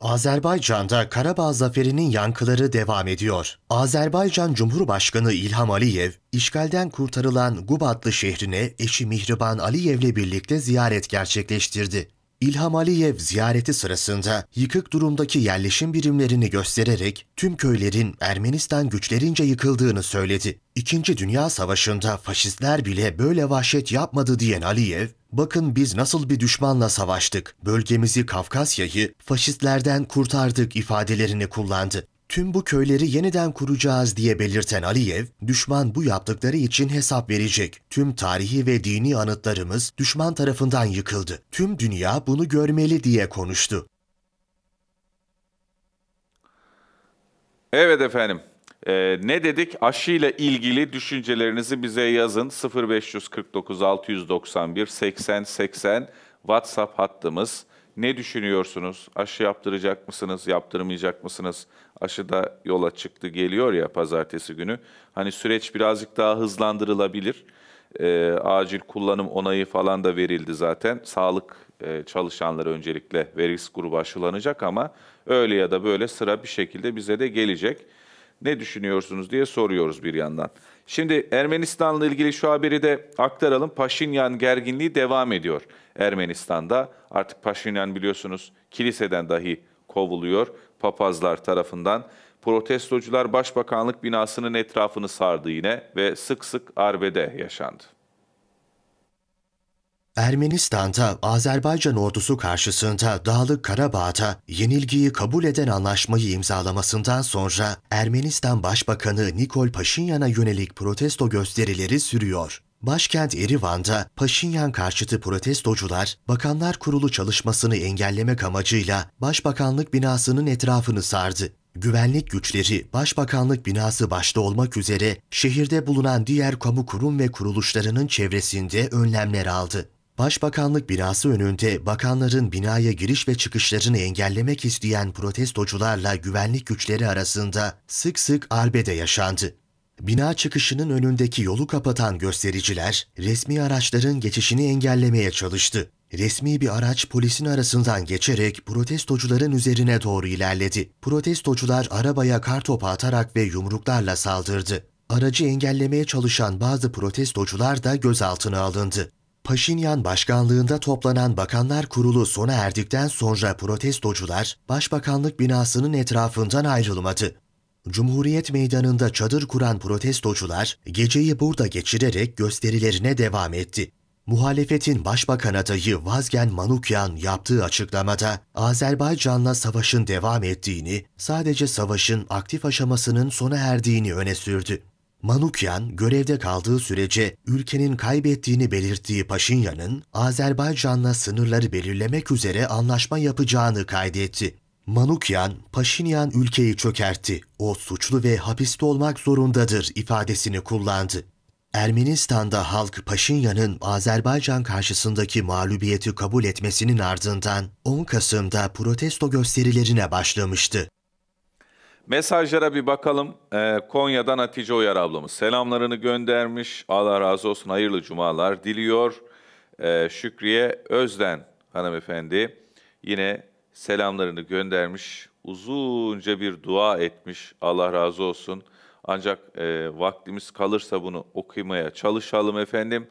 Azerbaycan'da Karabağ zaferinin yankıları devam ediyor. Azerbaycan Cumhurbaşkanı İlham Aliyev, işgalden kurtarılan Gubatlı şehrine eşi Mihriban Aliyev'le birlikte ziyaret gerçekleştirdi. İlham Aliyev ziyareti sırasında yıkık durumdaki yerleşim birimlerini göstererek tüm köylerin Ermenistan güçlerince yıkıldığını söyledi. İkinci Dünya Savaşı'nda faşistler bile böyle vahşet yapmadı diyen Aliyev, bakın biz nasıl bir düşmanla savaştık, bölgemizi Kafkasya'yı faşistlerden kurtardık ifadelerini kullandı. Tüm bu köyleri yeniden kuracağız diye belirten Aliyev, düşman bu yaptıkları için hesap verecek. Tüm tarihi ve dini anıtlarımız düşman tarafından yıkıldı. Tüm dünya bunu görmeli diye konuştu. Evet efendim. Ee, ne dedik? Aşı ile ilgili düşüncelerinizi bize yazın. 0549 691 80 80 WhatsApp hattımız. Ne düşünüyorsunuz? Aşı yaptıracak mısınız, yaptırmayacak mısınız? Aşı da yola çıktı, geliyor ya pazartesi günü. Hani süreç birazcık daha hızlandırılabilir. E, acil kullanım onayı falan da verildi zaten. Sağlık e, çalışanları öncelikle ve risk grubu aşılanacak ama öyle ya da böyle sıra bir şekilde bize de gelecek. Ne düşünüyorsunuz diye soruyoruz bir yandan. Şimdi Ermenistan'la ilgili şu haberi de aktaralım. Paşinyan gerginliği devam ediyor Ermenistan'da. Artık Paşinyan biliyorsunuz kiliseden dahi kovuluyor papazlar tarafından. Protestocular Başbakanlık binasının etrafını sardı yine ve sık sık arbede yaşandı. Ermenistan'da Azerbaycan ordusu karşısında Dağlık Karabağ'da yenilgiyi kabul eden anlaşmayı imzalamasından sonra Ermenistan Başbakanı Nikol Paşinyan'a yönelik protesto gösterileri sürüyor. Başkent Erivan'da Paşinyan karşıtı protestocular, Bakanlar Kurulu çalışmasını engellemek amacıyla Başbakanlık binasının etrafını sardı. Güvenlik güçleri Başbakanlık binası başta olmak üzere şehirde bulunan diğer kamu kurum ve kuruluşlarının çevresinde önlemler aldı. Başbakanlık binası önünde bakanların binaya giriş ve çıkışlarını engellemek isteyen protestocularla güvenlik güçleri arasında sık sık arbede yaşandı. Bina çıkışının önündeki yolu kapatan göstericiler resmi araçların geçişini engellemeye çalıştı. Resmi bir araç polisin arasından geçerek protestocuların üzerine doğru ilerledi. Protestocular arabaya kartopu atarak ve yumruklarla saldırdı. Aracı engellemeye çalışan bazı protestocular da gözaltına alındı. Paşinyan başkanlığında toplanan Bakanlar Kurulu sona erdikten sonra protestocular Başbakanlık binasının etrafından ayrılmadı. Cumhuriyet Meydanı'nda çadır kuran protestocular geceyi burada geçirerek gösterilerine devam etti. Muhalefetin başbakan adayı Vazgen Manukyan yaptığı açıklamada Azerbaycan'la savaşın devam ettiğini, sadece savaşın aktif aşamasının sona erdiğini öne sürdü. Manukyan görevde kaldığı sürece ülkenin kaybettiğini belirttiği Paşinyan'ın Azerbaycan'la sınırları belirlemek üzere anlaşma yapacağını kaydetti. Manukyan, Paşinyan ülkeyi çökertti, o suçlu ve hapiste olmak zorundadır ifadesini kullandı. Ermenistan'da halk Paşinyan'ın Azerbaycan karşısındaki mağlubiyeti kabul etmesinin ardından 10 Kasım'da protesto gösterilerine başlamıştı. Mesajlara bir bakalım. Ee, Konya'dan Hatice Oyar ablamız selamlarını göndermiş. Allah razı olsun, hayırlı cumalar diliyor. Ee, Şükriye Özden hanımefendi yine selamlarını göndermiş. Uzunca bir dua etmiş. Allah razı olsun. Ancak e, vaktimiz kalırsa bunu okumaya çalışalım efendim.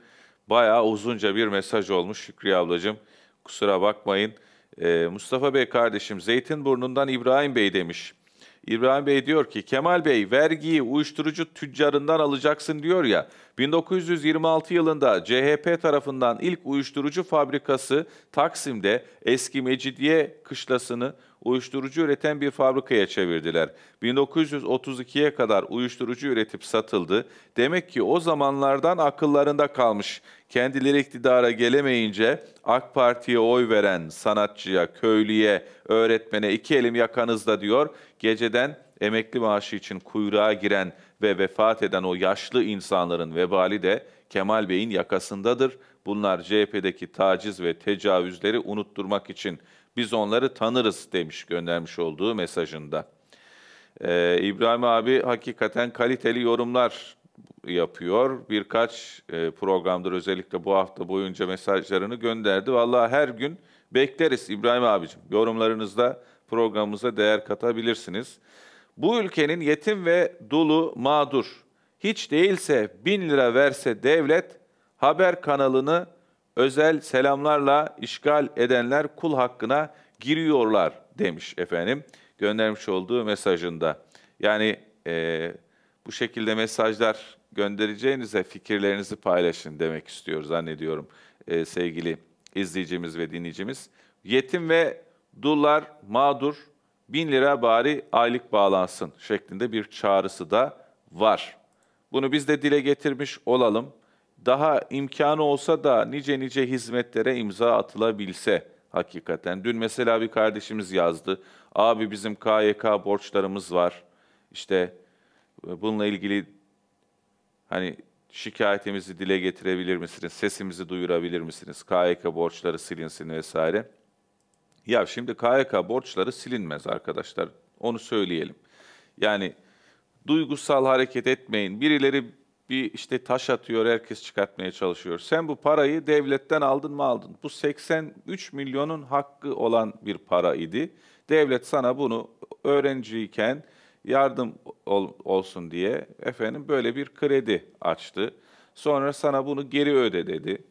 Bayağı uzunca bir mesaj olmuş Şükriye ablacığım. Kusura bakmayın. Ee, Mustafa Bey kardeşim Zeytinburnu'ndan İbrahim Bey demiş. İbrahim Bey diyor ki Kemal Bey vergiyi uyuşturucu tüccarından alacaksın diyor ya. 1926 yılında CHP tarafından ilk uyuşturucu fabrikası Taksim'de eski Mecidiye kışlasını uyuşturucu üreten bir fabrikaya çevirdiler. 1932'ye kadar uyuşturucu üretip satıldı. Demek ki o zamanlardan akıllarında kalmış. Kendileri iktidara gelemeyince AK Parti'ye oy veren sanatçıya, köylüye, öğretmene iki elim yakanızda diyor. Geceden emekli maaşı için kuyruğa giren ve vefat eden o yaşlı insanların vebali de Kemal Bey'in yakasındadır. Bunlar CHP'deki taciz ve tecavüzleri unutturmak için biz onları tanırız demiş göndermiş olduğu mesajında. Ee, İbrahim abi hakikaten kaliteli yorumlar yapıyor. Birkaç e, programdır özellikle bu hafta boyunca mesajlarını gönderdi. Vallahi her gün bekleriz İbrahim abicim. Yorumlarınızda programımıza değer katabilirsiniz. Bu ülkenin yetim ve dulu mağdur. Hiç değilse bin lira verse devlet haber kanalını özel selamlarla işgal edenler kul hakkına giriyorlar demiş efendim. Göndermiş olduğu mesajında. Yani e, bu şekilde mesajlar göndereceğinize fikirlerinizi paylaşın demek istiyor zannediyorum e, sevgili izleyicimiz ve dinleyicimiz. Yetim ve dullar mağdur bin lira bari aylık bağlansın şeklinde bir çağrısı da var. Bunu biz de dile getirmiş olalım. Daha imkanı olsa da nice nice hizmetlere imza atılabilse hakikaten. Dün mesela bir kardeşimiz yazdı. Abi bizim KYK borçlarımız var. İşte e, bununla ilgili hani şikayetimizi dile getirebilir misiniz? Sesimizi duyurabilir misiniz? KYK borçları silinsin vesaire. Ya şimdi KYK borçları silinmez arkadaşlar. Onu söyleyelim. Yani duygusal hareket etmeyin. Birileri bir işte taş atıyor, herkes çıkartmaya çalışıyor. Sen bu parayı devletten aldın mı aldın? Bu 83 milyonun hakkı olan bir para idi. Devlet sana bunu öğrenciyken yardım ol, olsun diye efendim böyle bir kredi açtı. Sonra sana bunu geri öde dedi.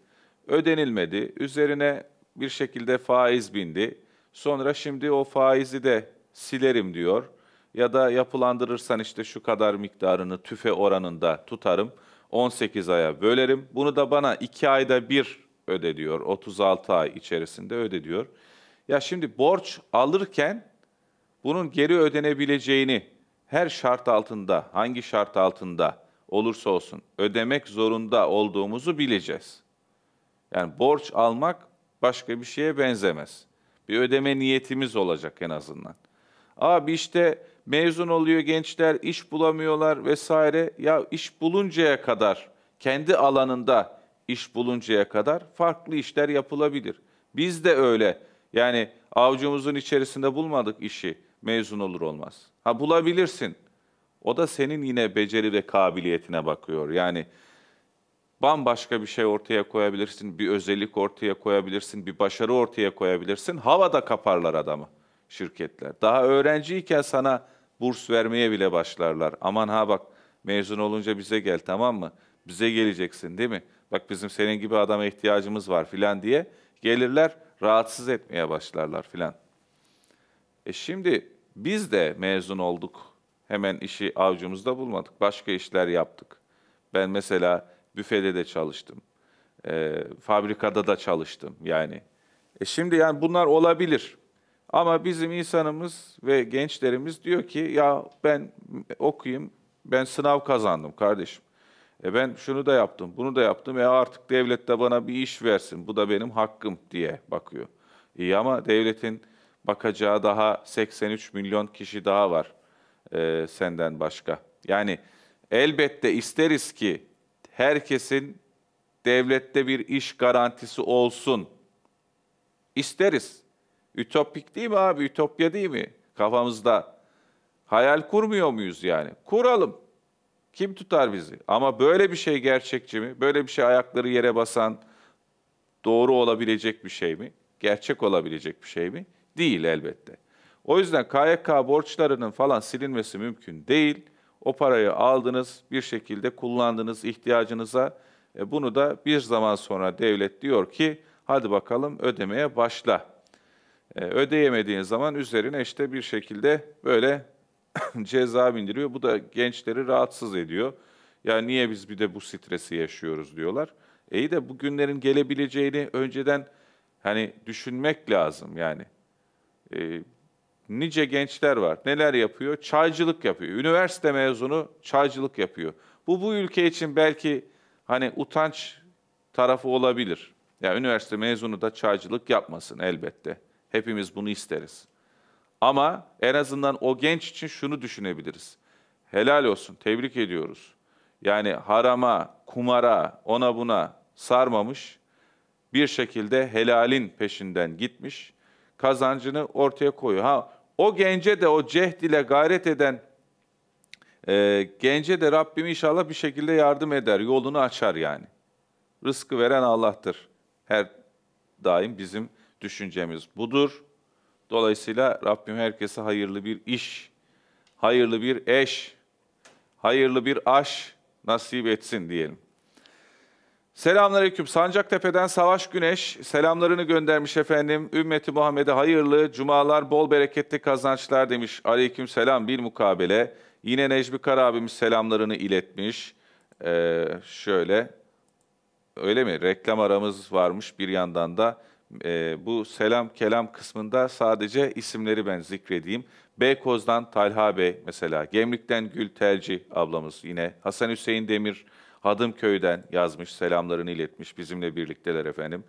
Ödenilmedi. Üzerine bir şekilde faiz bindi. Sonra şimdi o faizi de silerim diyor. Ya da yapılandırırsan işte şu kadar miktarını tüfe oranında tutarım. 18 aya bölerim. Bunu da bana 2 ayda bir öde diyor. 36 ay içerisinde öde diyor. Ya şimdi borç alırken bunun geri ödenebileceğini her şart altında, hangi şart altında olursa olsun ödemek zorunda olduğumuzu bileceğiz. Yani borç almak başka bir şeye benzemez. Bir ödeme niyetimiz olacak en azından. Abi işte mezun oluyor gençler, iş bulamıyorlar vesaire. Ya iş buluncaya kadar kendi alanında iş buluncaya kadar farklı işler yapılabilir. Biz de öyle. Yani avucumuzun içerisinde bulmadık işi mezun olur olmaz. Ha bulabilirsin. O da senin yine beceri ve kabiliyetine bakıyor. Yani bambaşka bir şey ortaya koyabilirsin, bir özellik ortaya koyabilirsin, bir başarı ortaya koyabilirsin. Havada kaparlar adamı şirketler. Daha öğrenciyken sana burs vermeye bile başlarlar. Aman ha bak mezun olunca bize gel tamam mı? Bize geleceksin değil mi? Bak bizim senin gibi adama ihtiyacımız var filan diye gelirler rahatsız etmeye başlarlar filan. E şimdi biz de mezun olduk. Hemen işi avcumuzda bulmadık. Başka işler yaptık. Ben mesela büfede de çalıştım. E, fabrikada da çalıştım yani. E şimdi yani bunlar olabilir. Ama bizim insanımız ve gençlerimiz diyor ki ya ben okuyayım, ben sınav kazandım kardeşim. E ben şunu da yaptım, bunu da yaptım. E artık devlet de bana bir iş versin. Bu da benim hakkım diye bakıyor. İyi ama devletin bakacağı daha 83 milyon kişi daha var e, senden başka. Yani elbette isteriz ki herkesin devlette bir iş garantisi olsun. İsteriz. Ütopik değil mi abi? Ütopya değil mi? Kafamızda. Hayal kurmuyor muyuz yani? Kuralım. Kim tutar bizi? Ama böyle bir şey gerçekçi mi? Böyle bir şey ayakları yere basan doğru olabilecek bir şey mi? Gerçek olabilecek bir şey mi? Değil elbette. O yüzden KYK borçlarının falan silinmesi mümkün değil. O parayı aldınız, bir şekilde kullandınız ihtiyacınıza. E bunu da bir zaman sonra devlet diyor ki hadi bakalım ödemeye başla. E, ödeyemediğin zaman üzerine işte bir şekilde böyle ceza bindiriyor. Bu da gençleri rahatsız ediyor. Ya niye biz bir de bu stresi yaşıyoruz diyorlar. E iyi de bu günlerin gelebileceğini önceden hani düşünmek lazım yani. E, nice gençler var. Neler yapıyor? Çaycılık yapıyor. Üniversite mezunu çaycılık yapıyor. Bu bu ülke için belki hani utanç tarafı olabilir. Ya yani üniversite mezunu da çaycılık yapmasın elbette. Hepimiz bunu isteriz. Ama en azından o genç için şunu düşünebiliriz. Helal olsun, tebrik ediyoruz. Yani harama, kumara, ona buna sarmamış, bir şekilde helalin peşinden gitmiş, kazancını ortaya koyuyor. Ha, o gence de o cehd ile gayret eden e, gence de Rabbim inşallah bir şekilde yardım eder, yolunu açar yani. Rızkı veren Allah'tır. Her daim bizim düşüncemiz budur. Dolayısıyla Rabbim herkese hayırlı bir iş, hayırlı bir eş, hayırlı bir aş nasip etsin diyelim. Selamünaleyküm. Sancaktepe'den Savaş Güneş selamlarını göndermiş efendim. Ümmeti Muhammed'e hayırlı cumalar, bol bereketli kazançlar demiş. Aleyküm selam bir mukabele. Yine Necmi Kara abimiz selamlarını iletmiş. Ee, şöyle, öyle mi? Reklam aramız varmış bir yandan da. Ee, bu selam kelam kısmında sadece isimleri ben zikredeyim. Beykoz'dan Talha Bey mesela, Gemlik'ten Gül Telci ablamız yine, Hasan Hüseyin Demir, Hadımköy'den yazmış, selamlarını iletmiş, bizimle birlikteler efendim.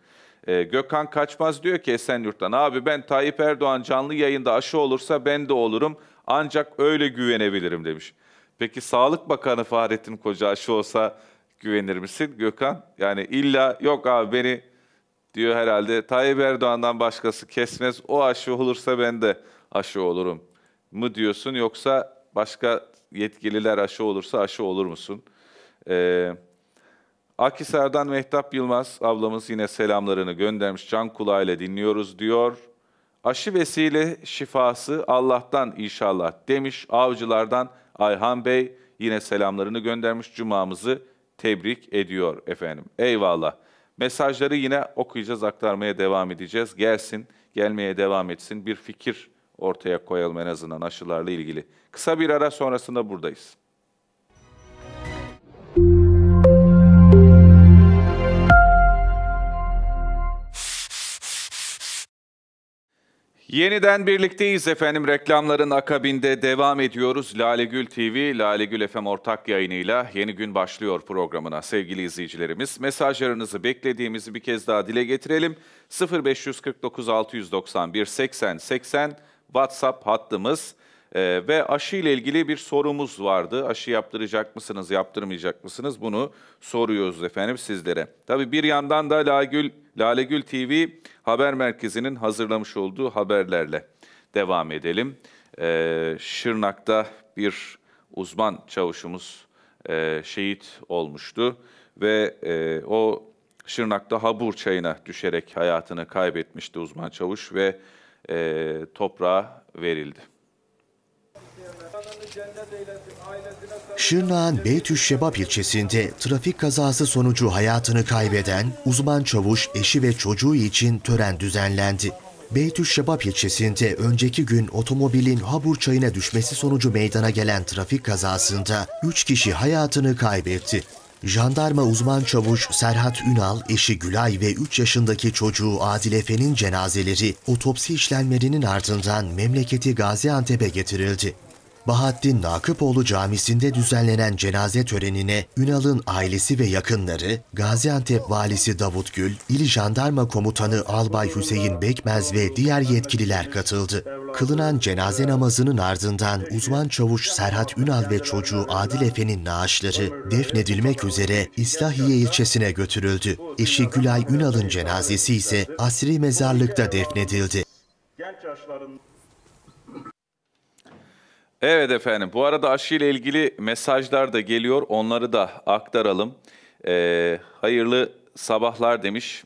Ee, Gökhan Kaçmaz diyor ki Esenyurt'tan, abi ben Tayyip Erdoğan canlı yayında aşı olursa ben de olurum, ancak öyle güvenebilirim demiş. Peki Sağlık Bakanı Fahrettin Koca aşı olsa güvenir misin Gökhan? Yani illa yok abi beni diyor herhalde Tayyip Erdoğan'dan başkası kesmez, o aşı olursa ben de aşı olurum mı diyorsun yoksa başka yetkililer aşı olursa aşı olur musun? Ee, Akhisar'dan Mehtap Yılmaz ablamız yine selamlarını göndermiş. Can kulağıyla dinliyoruz diyor. Aşı vesile şifası Allah'tan inşallah demiş. Avcılardan Ayhan Bey yine selamlarını göndermiş. Cumamızı tebrik ediyor efendim. Eyvallah. Mesajları yine okuyacağız, aktarmaya devam edeceğiz. Gelsin, gelmeye devam etsin. Bir fikir ortaya koyalım en azından aşılarla ilgili. Kısa bir ara sonrasında buradayız. Yeniden birlikteyiz efendim. Reklamların akabinde devam ediyoruz. Lale Gül TV, Lale Gül FM ortak yayınıyla yeni gün başlıyor programına sevgili izleyicilerimiz. Mesajlarınızı beklediğimizi bir kez daha dile getirelim. 0549 691 80 80 WhatsApp hattımız. Ee, ve aşı ile ilgili bir sorumuz vardı. Aşı yaptıracak mısınız, yaptırmayacak mısınız? Bunu soruyoruz efendim sizlere. Tabii bir yandan da Lagül, Lalegül TV haber merkezinin hazırlamış olduğu haberlerle devam edelim. Ee, Şırnak'ta bir uzman çavuşumuz e, şehit olmuştu ve e, o Şırnak'ta Habur çayına düşerek hayatını kaybetmişti uzman çavuş ve e, toprağa verildi. Şırnak'ın Beytüşşebap ilçesinde trafik kazası sonucu hayatını kaybeden uzman çavuş eşi ve çocuğu için tören düzenlendi. Beytüşşebap ilçesinde önceki gün otomobilin Habur çayına düşmesi sonucu meydana gelen trafik kazasında 3 kişi hayatını kaybetti. Jandarma uzman çavuş Serhat Ünal, eşi Gülay ve 3 yaşındaki çocuğu Adil Efe'nin cenazeleri otopsi işlemlerinin ardından memleketi Gaziantep'e getirildi. Bahattin Nakıpoğlu Camisi'nde düzenlenen cenaze törenine Ünal'ın ailesi ve yakınları, Gaziantep Valisi Davut Gül, İl Jandarma Komutanı Albay Hüseyin Bekmez ve diğer yetkililer katıldı. Kılınan cenaze namazının ardından uzman çavuş Serhat Ünal ve çocuğu Adil Efe'nin naaşları defnedilmek üzere İslahiye ilçesine götürüldü. Eşi Gülay Ünal'ın cenazesi ise asri mezarlıkta defnedildi. genç yaşların Evet efendim bu arada aşı ile ilgili mesajlar da geliyor onları da aktaralım. Ee, hayırlı sabahlar demiş,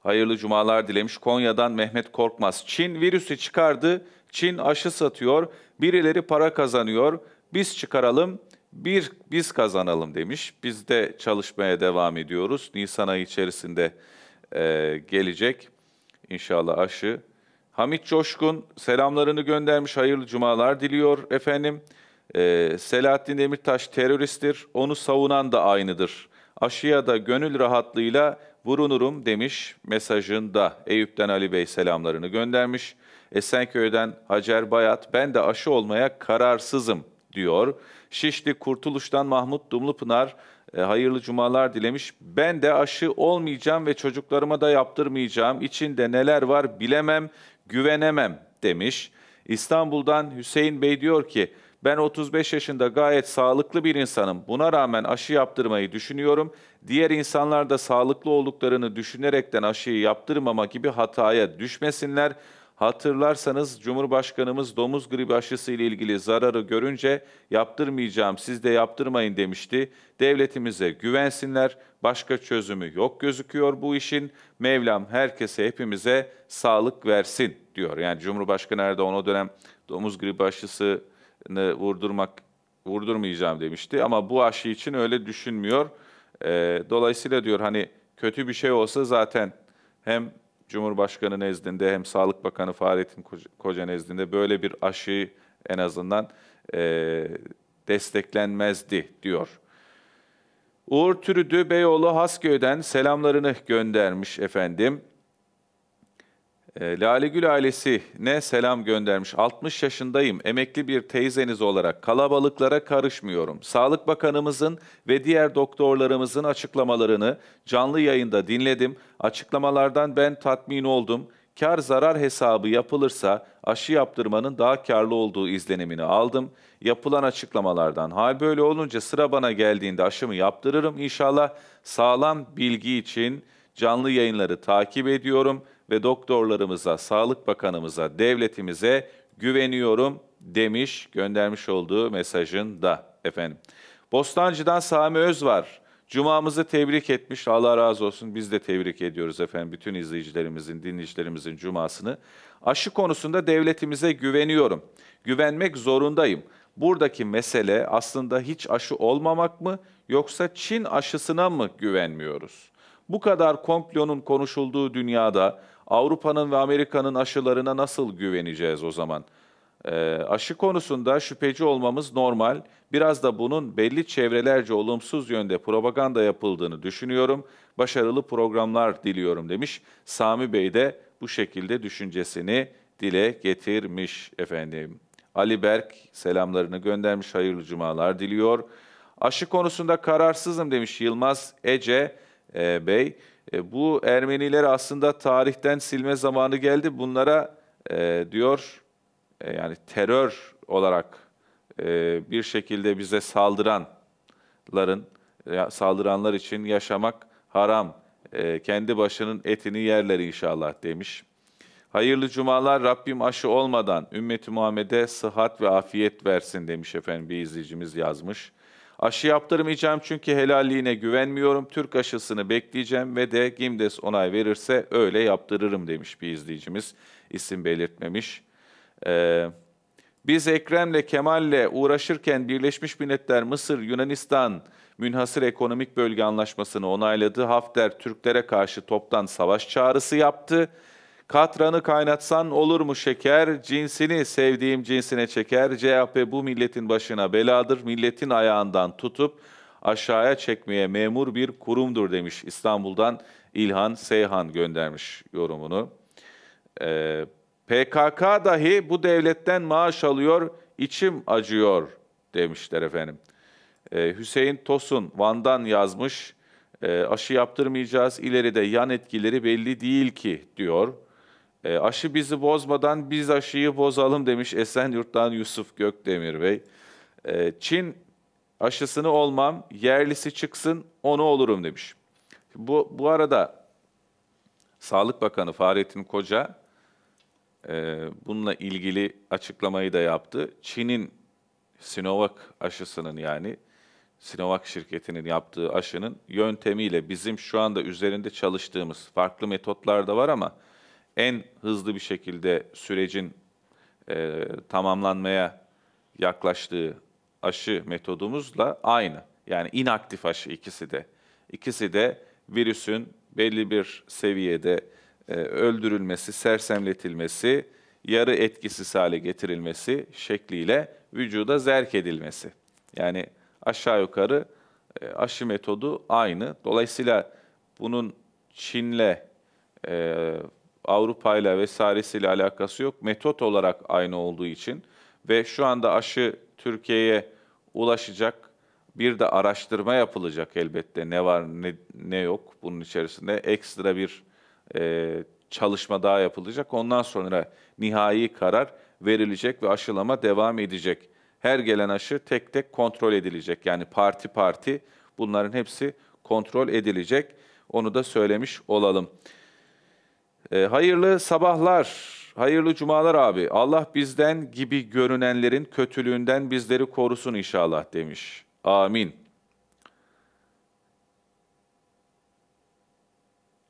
hayırlı cumalar dilemiş. Konya'dan Mehmet Korkmaz. Çin virüsü çıkardı, Çin aşı satıyor, birileri para kazanıyor, biz çıkaralım, bir biz kazanalım demiş. Biz de çalışmaya devam ediyoruz. Nisan ayı içerisinde e, gelecek inşallah aşı. Hamit Coşkun selamlarını göndermiş, hayırlı cumalar diliyor efendim. Ee, Selahattin Demirtaş teröristtir, onu savunan da aynıdır. Aşıya da gönül rahatlığıyla vurunurum demiş mesajında. Eyüp'ten Ali Bey selamlarını göndermiş. Esenköy'den Hacer Bayat, ben de aşı olmaya kararsızım diyor. Şişli Kurtuluş'tan Mahmut Dumlupınar, e, hayırlı cumalar dilemiş. Ben de aşı olmayacağım ve çocuklarıma da yaptırmayacağım. İçinde neler var bilemem, güvenemem demiş. İstanbul'dan Hüseyin Bey diyor ki, ben 35 yaşında gayet sağlıklı bir insanım. Buna rağmen aşı yaptırmayı düşünüyorum. Diğer insanlar da sağlıklı olduklarını düşünerekten aşıyı yaptırmama gibi hataya düşmesinler. Hatırlarsanız Cumhurbaşkanımız domuz gribi aşısı ile ilgili zararı görünce yaptırmayacağım siz de yaptırmayın demişti. Devletimize güvensinler. Başka çözümü yok gözüküyor bu işin. Mevlam herkese hepimize sağlık versin diyor. Yani Cumhurbaşkanı Erdoğan o dönem domuz gribi aşısını vurdurmak vurdurmayacağım demişti ama bu aşı için öyle düşünmüyor. Ee, dolayısıyla diyor hani kötü bir şey olsa zaten hem Cumhurbaşkanı nezdinde hem Sağlık Bakanı Fahrettin Koca nezdinde böyle bir aşı en azından e, desteklenmezdi diyor. Uğur Türüdü Beyoğlu Hasköy'den selamlarını göndermiş efendim. E, Lale Gül ailesine selam göndermiş. 60 yaşındayım. Emekli bir teyzeniz olarak kalabalıklara karışmıyorum. Sağlık Bakanımızın ve diğer doktorlarımızın açıklamalarını canlı yayında dinledim. Açıklamalardan ben tatmin oldum. Kar zarar hesabı yapılırsa aşı yaptırmanın daha karlı olduğu izlenimini aldım. Yapılan açıklamalardan hal böyle olunca sıra bana geldiğinde aşımı yaptırırım inşallah. Sağlam bilgi için canlı yayınları takip ediyorum ve doktorlarımıza, Sağlık Bakanımıza, devletimize güveniyorum demiş göndermiş olduğu mesajında efendim. Bostancı'dan Sami Öz var. Cumamızı tebrik etmiş. Allah razı olsun. Biz de tebrik ediyoruz efendim bütün izleyicilerimizin, dinleyicilerimizin cumasını. Aşı konusunda devletimize güveniyorum. Güvenmek zorundayım. Buradaki mesele aslında hiç aşı olmamak mı yoksa Çin aşısına mı güvenmiyoruz? Bu kadar komplonun konuşulduğu dünyada Avrupa'nın ve Amerika'nın aşılarına nasıl güveneceğiz o zaman? Ee, aşı konusunda şüpheci olmamız normal. Biraz da bunun belli çevrelerce olumsuz yönde propaganda yapıldığını düşünüyorum. Başarılı programlar diliyorum demiş. Sami Bey de bu şekilde düşüncesini dile getirmiş efendim. Ali Berk selamlarını göndermiş, hayırlı cumalar diliyor. Aşı konusunda kararsızım demiş Yılmaz Ece e, Bey. E, bu Ermenileri aslında tarihten silme zamanı geldi. Bunlara e, diyor e, yani terör olarak e, bir şekilde bize saldıranların saldıranlar için yaşamak haram. E, kendi başının etini yerler inşallah demiş. Hayırlı cumalar Rabbim aşı olmadan ümmeti Muhammed'e sıhhat ve afiyet versin demiş efendim bir izleyicimiz yazmış. Aşı yaptırmayacağım çünkü helalliğine güvenmiyorum. Türk aşısını bekleyeceğim ve de Gimdes onay verirse öyle yaptırırım demiş bir izleyicimiz. İsim belirtmemiş. Ee, biz Ekrem'le Kemal'le uğraşırken Birleşmiş Milletler Mısır, Yunanistan münhasır ekonomik bölge anlaşmasını onayladı. Hafter Türklere karşı toptan savaş çağrısı yaptı. Katranı kaynatsan olur mu şeker, cinsini sevdiğim cinsine çeker. CHP bu milletin başına beladır, milletin ayağından tutup aşağıya çekmeye memur bir kurumdur demiş. İstanbul'dan İlhan Seyhan göndermiş yorumunu. Ee, PKK dahi bu devletten maaş alıyor, içim acıyor demişler efendim. Ee, Hüseyin Tosun Van'dan yazmış, Ee, aşı yaptırmayacağız, ileride yan etkileri belli değil ki diyor. Ee, aşı bizi bozmadan biz aşıyı bozalım demiş Esenyurt'tan Yusuf Gökdemir Bey. Ee, Çin aşısını olmam, yerlisi çıksın onu olurum demiş. Bu, bu arada Sağlık Bakanı Fahrettin Koca e, bununla ilgili açıklamayı da yaptı. Çin'in Sinovac aşısının yani Sinovac şirketinin yaptığı aşının yöntemiyle bizim şu anda üzerinde çalıştığımız farklı metotlar da var ama en hızlı bir şekilde sürecin e, tamamlanmaya yaklaştığı aşı metodumuzla aynı. Yani inaktif aşı ikisi de. İkisi de virüsün belli bir seviyede öldürülmesi, sersemletilmesi, yarı etkisiz hale getirilmesi şekliyle vücuda zerk edilmesi. Yani aşağı yukarı e, aşı metodu aynı. Dolayısıyla bunun Çin'le, e, Avrupa'yla vesairesiyle alakası yok. Metot olarak aynı olduğu için ve şu anda aşı Türkiye'ye ulaşacak. Bir de araştırma yapılacak elbette ne var ne, ne yok bunun içerisinde. Ekstra bir e, çalışma daha yapılacak. Ondan sonra nihai karar verilecek ve aşılama devam edecek. Her gelen aşı tek tek kontrol edilecek. Yani parti parti bunların hepsi kontrol edilecek. Onu da söylemiş olalım. E, hayırlı sabahlar, hayırlı cumalar abi. Allah bizden gibi görünenlerin kötülüğünden bizleri korusun inşallah demiş. Amin.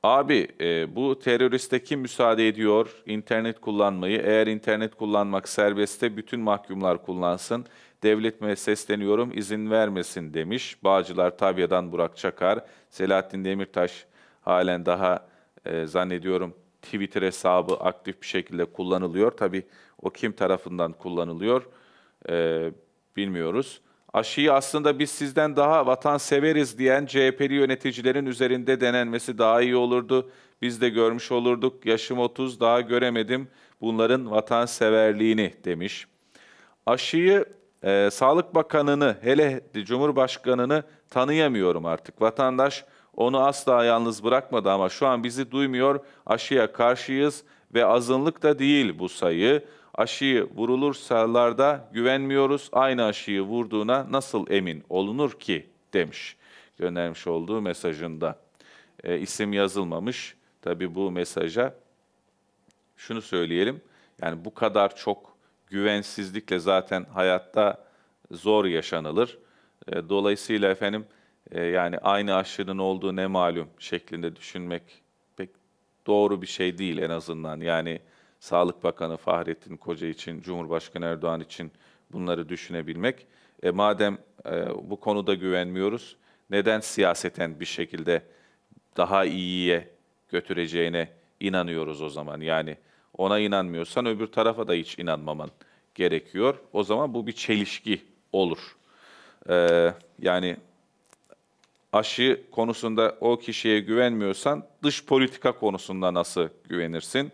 Abi e, bu teröriste kim müsaade ediyor internet kullanmayı? Eğer internet kullanmak serbestse bütün mahkumlar kullansın. Devletime sesleniyorum izin vermesin demiş. Bağcılar Tabya'dan Burak Çakar. Selahattin Demirtaş halen daha e, zannediyorum Twitter hesabı aktif bir şekilde kullanılıyor. Tabii o kim tarafından kullanılıyor e, bilmiyoruz. Aşıyı aslında biz sizden daha vatansever'iz diyen CHP'li yöneticilerin üzerinde denenmesi daha iyi olurdu. Biz de görmüş olurduk. Yaşım 30 daha göremedim bunların vatanseverliğini demiş. Aşıyı e, Sağlık Bakanı'nı hele Cumhurbaşkanı'nı tanıyamıyorum artık. Vatandaş onu asla yalnız bırakmadı ama şu an bizi duymuyor. Aşıya karşıyız ve azınlık da değil bu sayı. Aşıyı vurulursalarda güvenmiyoruz. Aynı aşıyı vurduğuna nasıl emin olunur ki demiş göndermiş olduğu mesajında. E, isim yazılmamış tabii bu mesaja. Şunu söyleyelim. Yani bu kadar çok güvensizlikle zaten hayatta zor yaşanılır. E, dolayısıyla efendim e, yani aynı aşının olduğu ne malum şeklinde düşünmek pek doğru bir şey değil en azından. Yani Sağlık Bakanı Fahrettin Koca için, Cumhurbaşkanı Erdoğan için bunları düşünebilmek. E, madem e, bu konuda güvenmiyoruz, neden siyaseten bir şekilde daha iyiye götüreceğine inanıyoruz o zaman? Yani ona inanmıyorsan öbür tarafa da hiç inanmaman gerekiyor. O zaman bu bir çelişki olur. Ee, yani aşı konusunda o kişiye güvenmiyorsan dış politika konusunda nasıl güvenirsin?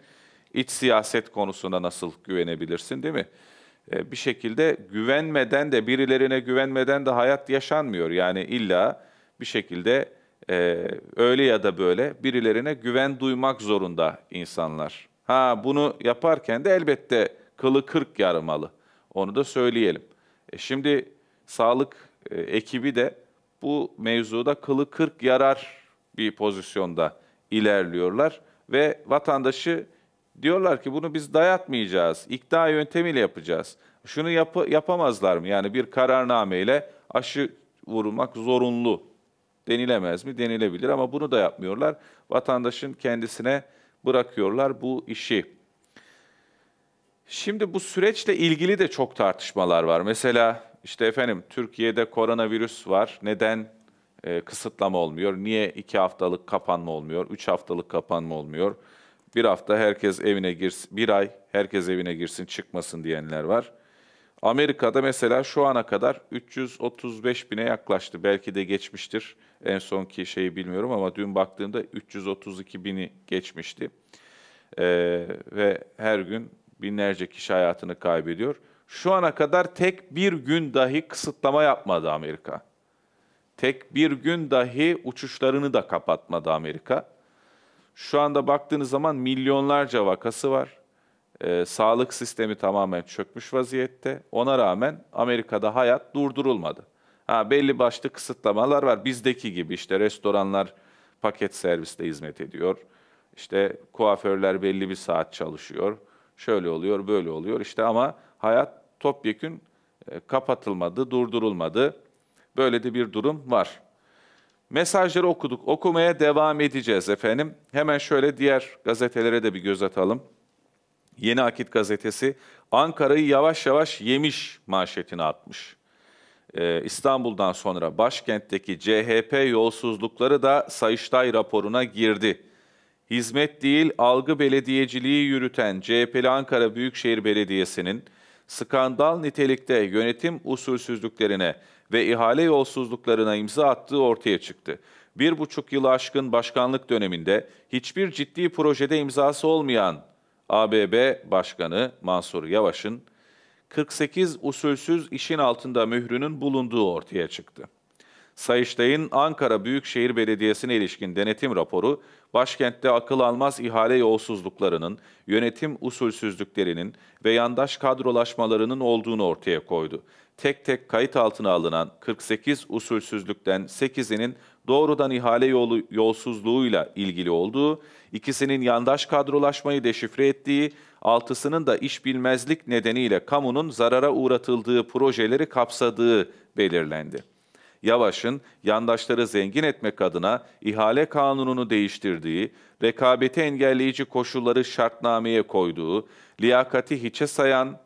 İç siyaset konusunda nasıl güvenebilirsin değil mi? Ee, bir şekilde güvenmeden de birilerine güvenmeden de hayat yaşanmıyor. Yani illa bir şekilde e, öyle ya da böyle birilerine güven duymak zorunda insanlar. Ha bunu yaparken de elbette kılı kırk yarmalı. Onu da söyleyelim. E şimdi sağlık e, ekibi de bu mevzuda kılı kırk yarar bir pozisyonda ilerliyorlar ve vatandaşı diyorlar ki bunu biz dayatmayacağız, ikna yöntemiyle yapacağız. Şunu yap yapamazlar mı? Yani bir kararnameyle aşı vurulmak zorunlu denilemez mi? Denilebilir ama bunu da yapmıyorlar. Vatandaşın kendisine bırakıyorlar bu işi. Şimdi bu süreçle ilgili de çok tartışmalar var. Mesela işte efendim Türkiye'de koronavirüs var. Neden e, kısıtlama olmuyor? Niye iki haftalık kapanma olmuyor? Üç haftalık kapanma olmuyor? Bir hafta herkes evine girsin, bir ay herkes evine girsin çıkmasın diyenler var. Amerika'da mesela şu ana kadar 335 bine yaklaştı. Belki de geçmiştir. En sonki şeyi bilmiyorum ama dün baktığımda 332 bini geçmişti. Ee, ve her gün binlerce kişi hayatını kaybediyor. Şu ana kadar tek bir gün dahi kısıtlama yapmadı Amerika. Tek bir gün dahi uçuşlarını da kapatmadı Amerika. Şu anda baktığınız zaman milyonlarca vakası var. Ee, sağlık sistemi tamamen çökmüş vaziyette. Ona rağmen Amerika'da hayat durdurulmadı. Ha, belli başlı kısıtlamalar var. Bizdeki gibi işte restoranlar paket serviste hizmet ediyor. İşte kuaförler belli bir saat çalışıyor. Şöyle oluyor, böyle oluyor. İşte ama hayat topyekün e, kapatılmadı, durdurulmadı. Böyle de bir durum var. Mesajları okuduk. Okumaya devam edeceğiz efendim. Hemen şöyle diğer gazetelere de bir göz atalım. Yeni Akit gazetesi Ankara'yı yavaş yavaş yemiş manşetini atmış. Ee, İstanbul'dan sonra başkentteki CHP yolsuzlukları da Sayıştay raporuna girdi. Hizmet değil algı belediyeciliği yürüten CHP'li Ankara Büyükşehir Belediyesi'nin skandal nitelikte yönetim usulsüzlüklerine ve ihale yolsuzluklarına imza attığı ortaya çıktı. Bir buçuk yılı aşkın başkanlık döneminde hiçbir ciddi projede imzası olmayan ABB Başkanı Mansur Yavaş'ın 48 usulsüz işin altında mührünün bulunduğu ortaya çıktı. Sayıştay'ın Ankara Büyükşehir Belediyesi'ne ilişkin denetim raporu, başkentte akıl almaz ihale yolsuzluklarının, yönetim usulsüzlüklerinin ve yandaş kadrolaşmalarının olduğunu ortaya koydu. Tek tek kayıt altına alınan 48 usulsüzlükten 8'inin doğrudan ihale yolu, yolsuzluğuyla ilgili olduğu, ikisinin yandaş kadrolaşmayı deşifre ettiği, altısının da iş bilmezlik nedeniyle kamunun zarara uğratıldığı projeleri kapsadığı belirlendi. Yavaş'ın yandaşları zengin etmek adına ihale kanununu değiştirdiği, rekabeti engelleyici koşulları şartnameye koyduğu, liyakati hiçe sayan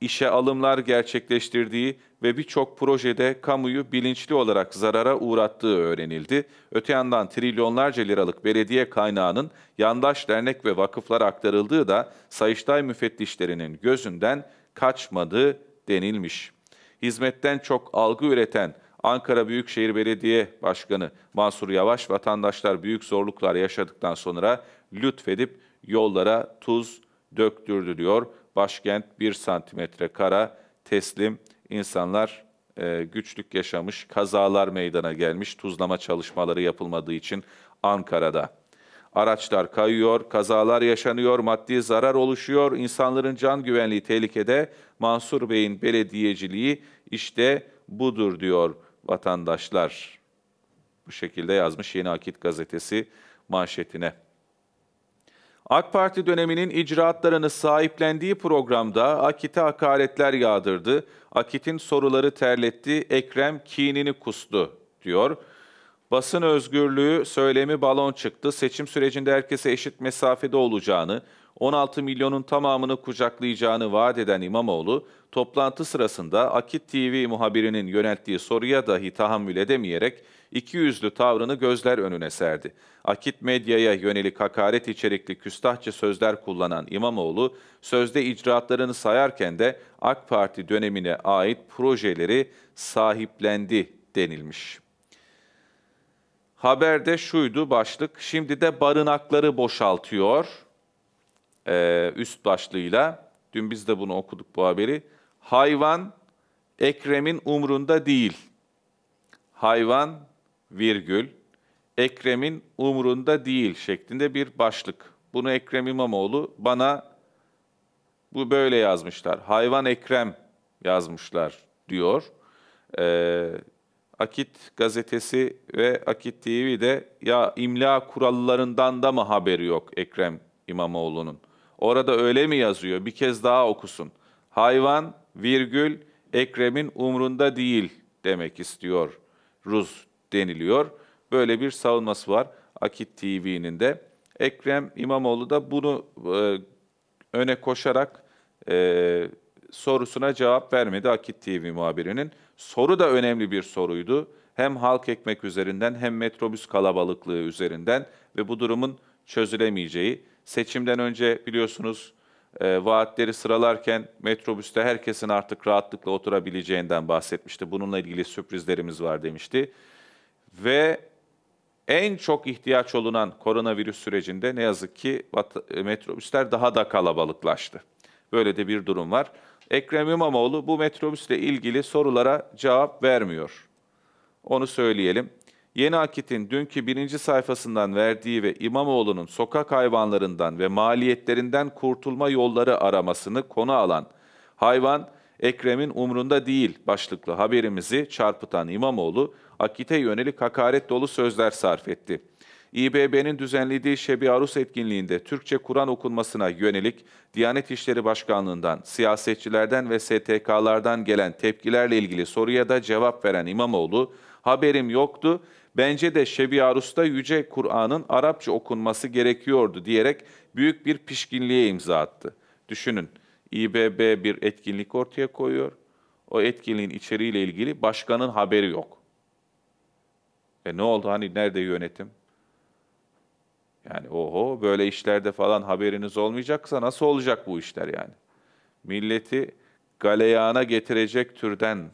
işe alımlar gerçekleştirdiği ve birçok projede kamuyu bilinçli olarak zarara uğrattığı öğrenildi. Öte yandan trilyonlarca liralık belediye kaynağının yandaş dernek ve vakıflara aktarıldığı da Sayıştay müfettişlerinin gözünden kaçmadı denilmiş. Hizmetten çok algı üreten Ankara Büyükşehir Belediye Başkanı Mansur Yavaş vatandaşlar büyük zorluklar yaşadıktan sonra lütfedip yollara tuz döktürdü diyor. Başkent bir santimetre kara teslim insanlar e, güçlük yaşamış, kazalar meydana gelmiş, tuzlama çalışmaları yapılmadığı için Ankara'da. Araçlar kayıyor, kazalar yaşanıyor, maddi zarar oluşuyor, insanların can güvenliği tehlikede. Mansur Bey'in belediyeciliği işte budur diyor vatandaşlar. Bu şekilde yazmış Yeni Akit gazetesi manşetine. AK Parti döneminin icraatlarını sahiplendiği programda Akit'e hakaretler yağdırdı. Akit'in soruları terletti, Ekrem kinini kustu diyor. Basın özgürlüğü söylemi balon çıktı. Seçim sürecinde herkese eşit mesafede olacağını, 16 milyonun tamamını kucaklayacağını vaat eden İmamoğlu, toplantı sırasında Akit TV muhabirinin yönelttiği soruya dahi tahammül edemeyerek iki yüzlü tavrını gözler önüne serdi. Akit medyaya yönelik hakaret içerikli küstahça sözler kullanan İmamoğlu, sözde icraatlarını sayarken de AK Parti dönemine ait projeleri sahiplendi denilmiş. Haberde şuydu başlık, şimdi de barınakları boşaltıyor e, üst başlığıyla. Dün biz de bunu okuduk bu haberi. Hayvan Ekrem'in umrunda değil. Hayvan virgül Ekrem'in umrunda değil şeklinde bir başlık. Bunu Ekrem İmamoğlu bana Bu böyle yazmışlar. Hayvan Ekrem yazmışlar diyor. Ee, Akit gazetesi ve Akit TV'de ya imla kurallarından da mı haberi yok Ekrem İmamoğlu'nun? Orada öyle mi yazıyor? Bir kez daha okusun. Hayvan virgül Ekrem'in umrunda değil demek istiyor Rus deniliyor. Böyle bir savunması var Akit TV'nin de. Ekrem İmamoğlu da bunu e, öne koşarak e, sorusuna cevap vermedi Akit TV muhabirinin. Soru da önemli bir soruydu. Hem halk ekmek üzerinden hem metrobüs kalabalıklığı üzerinden ve bu durumun çözülemeyeceği. Seçimden önce biliyorsunuz e, vaatleri sıralarken metrobüste herkesin artık rahatlıkla oturabileceğinden bahsetmişti. Bununla ilgili sürprizlerimiz var demişti. Ve en çok ihtiyaç olunan koronavirüs sürecinde ne yazık ki vat- metrobüsler daha da kalabalıklaştı. Böyle de bir durum var. Ekrem İmamoğlu bu metrobüsle ilgili sorulara cevap vermiyor. Onu söyleyelim. Yeni Akit'in dünkü birinci sayfasından verdiği ve İmamoğlu'nun sokak hayvanlarından ve maliyetlerinden kurtulma yolları aramasını konu alan hayvan Ekrem'in umrunda değil başlıklı haberimizi çarpıtan İmamoğlu, Akit'e yönelik hakaret dolu sözler sarf etti. İBB'nin düzenlediği Şebi Arus etkinliğinde Türkçe Kur'an okunmasına yönelik Diyanet İşleri Başkanlığı'ndan, siyasetçilerden ve STK'lardan gelen tepkilerle ilgili soruya da cevap veren İmamoğlu, haberim yoktu, bence de Şebi Arus'ta Yüce Kur'an'ın Arapça okunması gerekiyordu diyerek büyük bir pişkinliğe imza attı. Düşünün, İBB bir etkinlik ortaya koyuyor, o etkinliğin içeriğiyle ilgili başkanın haberi yok. E ne oldu hani nerede yönetim? Yani oho böyle işlerde falan haberiniz olmayacaksa nasıl olacak bu işler yani? Milleti galeyana getirecek türden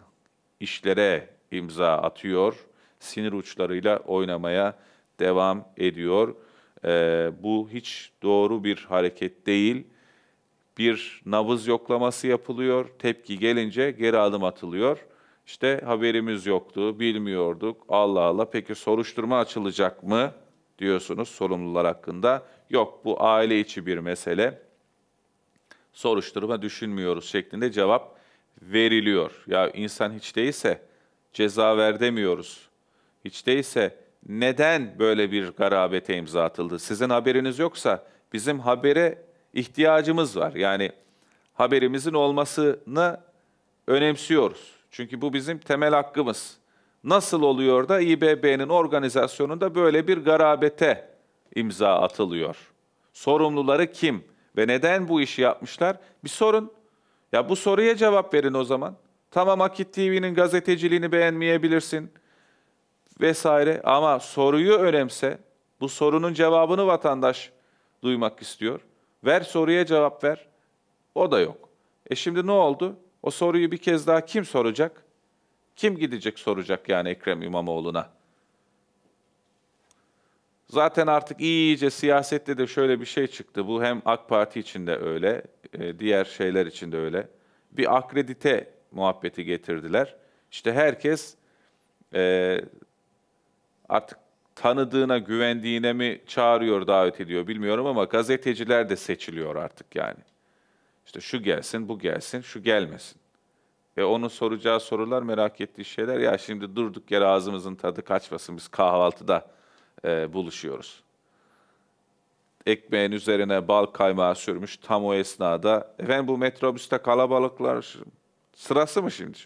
işlere imza atıyor, sinir uçlarıyla oynamaya devam ediyor. Ee, bu hiç doğru bir hareket değil. Bir nabız yoklaması yapılıyor, tepki gelince geri adım atılıyor. İşte haberimiz yoktu, bilmiyorduk. Allah Allah peki soruşturma açılacak mı diyorsunuz sorumlular hakkında. Yok bu aile içi bir mesele. Soruşturma düşünmüyoruz şeklinde cevap veriliyor. Ya insan hiç değilse ceza ver demiyoruz. Hiç neden böyle bir garabete imza atıldı? Sizin haberiniz yoksa bizim habere ihtiyacımız var. Yani haberimizin olmasını önemsiyoruz. Çünkü bu bizim temel hakkımız. Nasıl oluyor da İBB'nin organizasyonunda böyle bir garabete imza atılıyor? Sorumluları kim ve neden bu işi yapmışlar? Bir sorun. Ya bu soruya cevap verin o zaman. Tamam Akit TV'nin gazeteciliğini beğenmeyebilirsin vesaire ama soruyu önemse. Bu sorunun cevabını vatandaş duymak istiyor. Ver soruya cevap ver. O da yok. E şimdi ne oldu? O soruyu bir kez daha kim soracak? Kim gidecek soracak yani Ekrem İmamoğlu'na? Zaten artık iyice siyasette de şöyle bir şey çıktı. Bu hem AK Parti için de öyle, e, diğer şeyler için de öyle. Bir akredite muhabbeti getirdiler. İşte herkes e, artık tanıdığına, güvendiğine mi çağırıyor, davet ediyor bilmiyorum ama gazeteciler de seçiliyor artık yani. İşte şu gelsin, bu gelsin, şu gelmesin. Ve onun soracağı sorular, merak ettiği şeyler. Ya şimdi durduk yere ağzımızın tadı kaçmasın, biz kahvaltıda e, buluşuyoruz. Ekmeğin üzerine bal kaymağı sürmüş tam o esnada. Efendim bu metrobüste kalabalıklar sırası mı şimdi?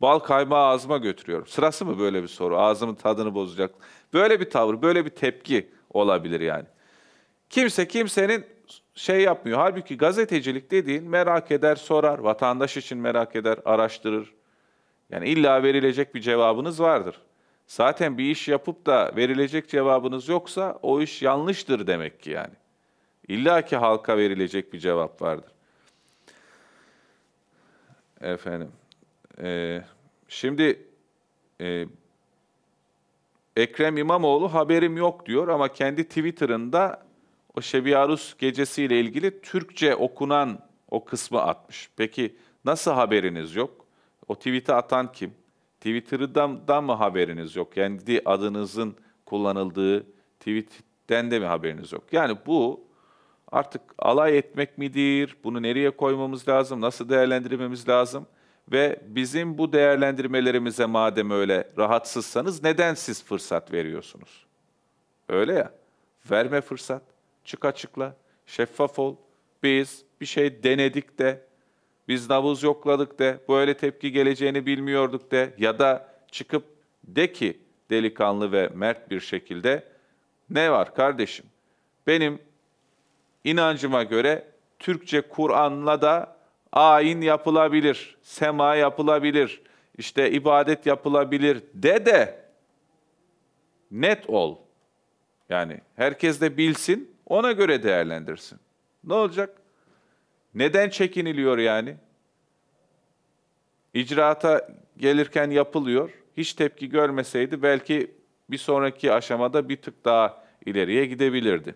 Bal kaymağı ağzıma götürüyorum. Sırası mı böyle bir soru? Ağzımın tadını bozacak. Böyle bir tavır, böyle bir tepki olabilir yani. Kimse kimsenin şey yapmıyor. Halbuki gazetecilik dediğin merak eder, sorar. Vatandaş için merak eder, araştırır. Yani illa verilecek bir cevabınız vardır. Zaten bir iş yapıp da verilecek cevabınız yoksa o iş yanlıştır demek ki yani. İlla ki halka verilecek bir cevap vardır. Efendim. E, şimdi e, Ekrem İmamoğlu haberim yok diyor ama kendi Twitter'ında o Şebiyarus gecesiyle ilgili Türkçe okunan o kısmı atmış. Peki nasıl haberiniz yok? O tweet'i atan kim? Twitter'dan mı haberiniz yok? Yani adınızın kullanıldığı tweet'ten de mi haberiniz yok? Yani bu artık alay etmek midir? Bunu nereye koymamız lazım? Nasıl değerlendirmemiz lazım? Ve bizim bu değerlendirmelerimize madem öyle rahatsızsanız neden siz fırsat veriyorsunuz? Öyle ya. Verme fırsat. Çık açıkla. Şeffaf ol. Biz bir şey denedik de, biz nabız yokladık de, böyle tepki geleceğini bilmiyorduk de ya da çıkıp de ki delikanlı ve mert bir şekilde ne var kardeşim? Benim inancıma göre Türkçe Kur'an'la da ayin yapılabilir, sema yapılabilir, işte ibadet yapılabilir de de net ol. Yani herkes de bilsin, ona göre değerlendirsin. Ne olacak? Neden çekiniliyor yani? İcraata gelirken yapılıyor. Hiç tepki görmeseydi belki bir sonraki aşamada bir tık daha ileriye gidebilirdi.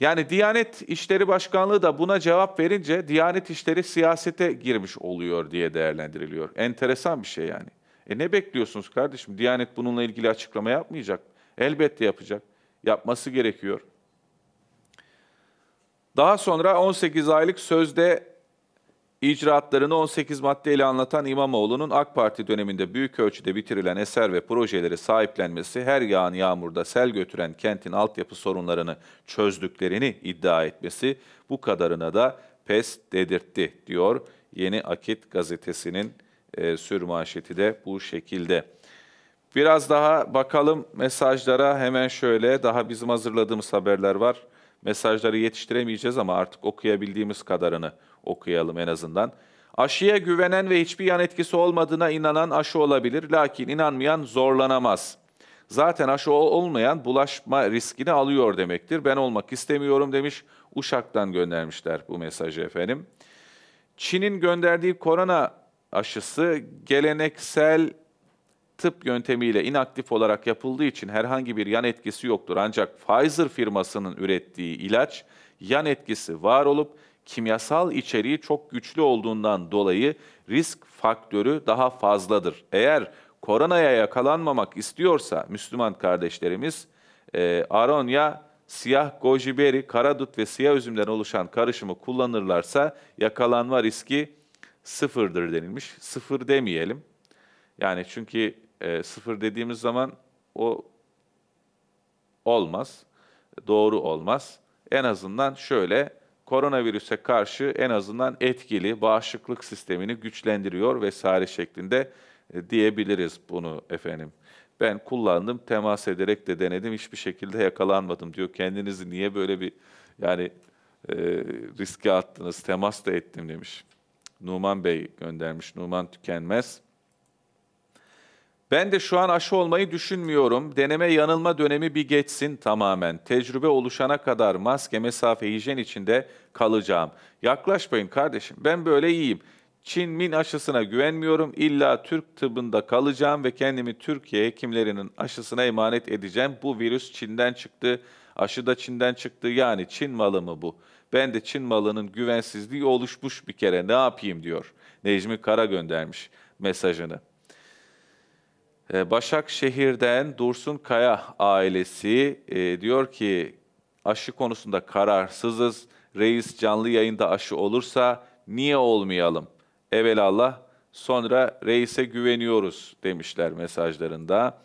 Yani Diyanet İşleri Başkanlığı da buna cevap verince Diyanet İşleri siyasete girmiş oluyor diye değerlendiriliyor. Enteresan bir şey yani. E ne bekliyorsunuz kardeşim? Diyanet bununla ilgili açıklama yapmayacak. Elbette yapacak. Yapması gerekiyor. Daha sonra 18 aylık sözde icraatlarını 18 maddeyle anlatan İmamoğlu'nun AK Parti döneminde büyük ölçüde bitirilen eser ve projeleri sahiplenmesi, her yağan yağmurda sel götüren kentin altyapı sorunlarını çözdüklerini iddia etmesi bu kadarına da pes dedirtti diyor Yeni Akit gazetesinin e, sürmanşeti de bu şekilde. Biraz daha bakalım mesajlara hemen şöyle daha bizim hazırladığımız haberler var. Mesajları yetiştiremeyeceğiz ama artık okuyabildiğimiz kadarını okuyalım en azından. Aşıya güvenen ve hiçbir yan etkisi olmadığına inanan aşı olabilir. Lakin inanmayan zorlanamaz. Zaten aşı olmayan bulaşma riskini alıyor demektir. Ben olmak istemiyorum demiş. Uşak'tan göndermişler bu mesajı efendim. Çin'in gönderdiği korona aşısı geleneksel tıp yöntemiyle inaktif olarak yapıldığı için herhangi bir yan etkisi yoktur. Ancak Pfizer firmasının ürettiği ilaç yan etkisi var olup kimyasal içeriği çok güçlü olduğundan dolayı risk faktörü daha fazladır. Eğer koronaya yakalanmamak istiyorsa Müslüman kardeşlerimiz e, aronya, siyah goji berry, karadut ve siyah üzümden oluşan karışımı kullanırlarsa yakalanma riski sıfırdır denilmiş. Sıfır demeyelim. Yani çünkü e, sıfır dediğimiz zaman o olmaz, doğru olmaz. En azından şöyle koronavirüse karşı en azından etkili bağışıklık sistemini güçlendiriyor vesaire şeklinde e, diyebiliriz bunu efendim. Ben kullandım, temas ederek de denedim, hiçbir şekilde yakalanmadım diyor. Kendinizi niye böyle bir yani e, riske attınız, temas da ettim demiş. Numan Bey göndermiş, Numan Tükenmez. Ben de şu an aşı olmayı düşünmüyorum. Deneme yanılma dönemi bir geçsin tamamen. Tecrübe oluşana kadar maske, mesafe, hijyen içinde kalacağım. Yaklaşmayın kardeşim. Ben böyle iyiyim. Çin min aşısına güvenmiyorum. İlla Türk tıbbında kalacağım ve kendimi Türkiye hekimlerinin aşısına emanet edeceğim. Bu virüs Çin'den çıktı. Aşı da Çin'den çıktı. Yani Çin malı mı bu? Ben de Çin malının güvensizliği oluşmuş bir kere. Ne yapayım diyor. Necmi Kara göndermiş mesajını. Ee, Başakşehir'den Dursun Kaya ailesi e, diyor ki aşı konusunda kararsızız. Reis canlı yayında aşı olursa niye olmayalım? Evelallah sonra reise güveniyoruz demişler mesajlarında.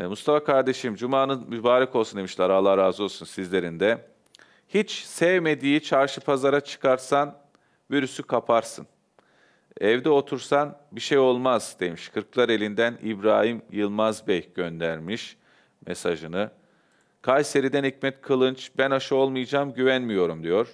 E, Mustafa kardeşim cumanın mübarek olsun demişler. Allah razı olsun sizlerin de. Hiç sevmediği çarşı pazara çıkarsan virüsü kaparsın. Evde otursan bir şey olmaz demiş. Kırklar elinden İbrahim Yılmaz Bey göndermiş mesajını. Kayseri'den Hikmet Kılınç, ben aşı olmayacağım, güvenmiyorum diyor.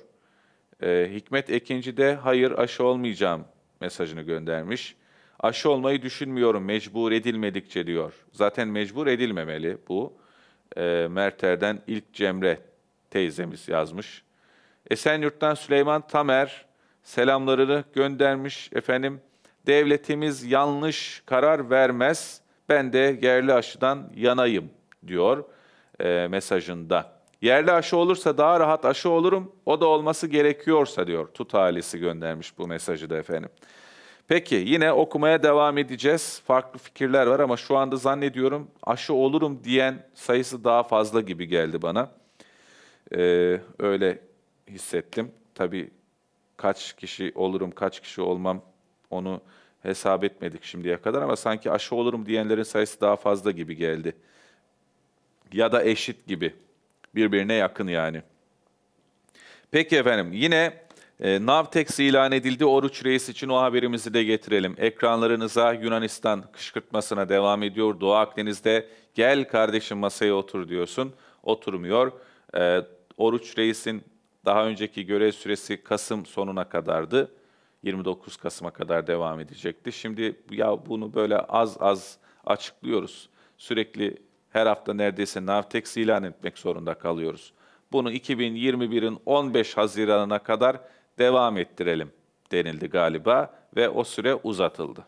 Ee, Hikmet Ekinci de hayır aşı olmayacağım mesajını göndermiş. Aşı olmayı düşünmüyorum mecbur edilmedikçe diyor. Zaten mecbur edilmemeli bu. Ee, Merter'den ilk Cemre teyzemiz yazmış. Esenyurt'tan Süleyman Tamer, selamlarını göndermiş efendim. Devletimiz yanlış karar vermez. Ben de yerli aşıdan yanayım diyor e, mesajında. Yerli aşı olursa daha rahat aşı olurum. O da olması gerekiyorsa diyor. Tut ailesi göndermiş bu mesajı da efendim. Peki yine okumaya devam edeceğiz. Farklı fikirler var ama şu anda zannediyorum aşı olurum diyen sayısı daha fazla gibi geldi bana. Ee, öyle hissettim. Tabii kaç kişi olurum, kaç kişi olmam onu hesap etmedik şimdiye kadar ama sanki aşı olurum diyenlerin sayısı daha fazla gibi geldi. Ya da eşit gibi. Birbirine yakın yani. Peki efendim yine e, Navtex ilan edildi. Oruç Reis için o haberimizi de getirelim. Ekranlarınıza Yunanistan kışkırtmasına devam ediyor. Doğu Akdeniz'de gel kardeşim masaya otur diyorsun. Oturmuyor. E, Oruç Reis'in daha önceki görev süresi Kasım sonuna kadardı. 29 Kasım'a kadar devam edecekti. Şimdi ya bunu böyle az az açıklıyoruz. Sürekli her hafta neredeyse Navtex ilan etmek zorunda kalıyoruz. Bunu 2021'in 15 Haziran'ına kadar devam ettirelim denildi galiba ve o süre uzatıldı.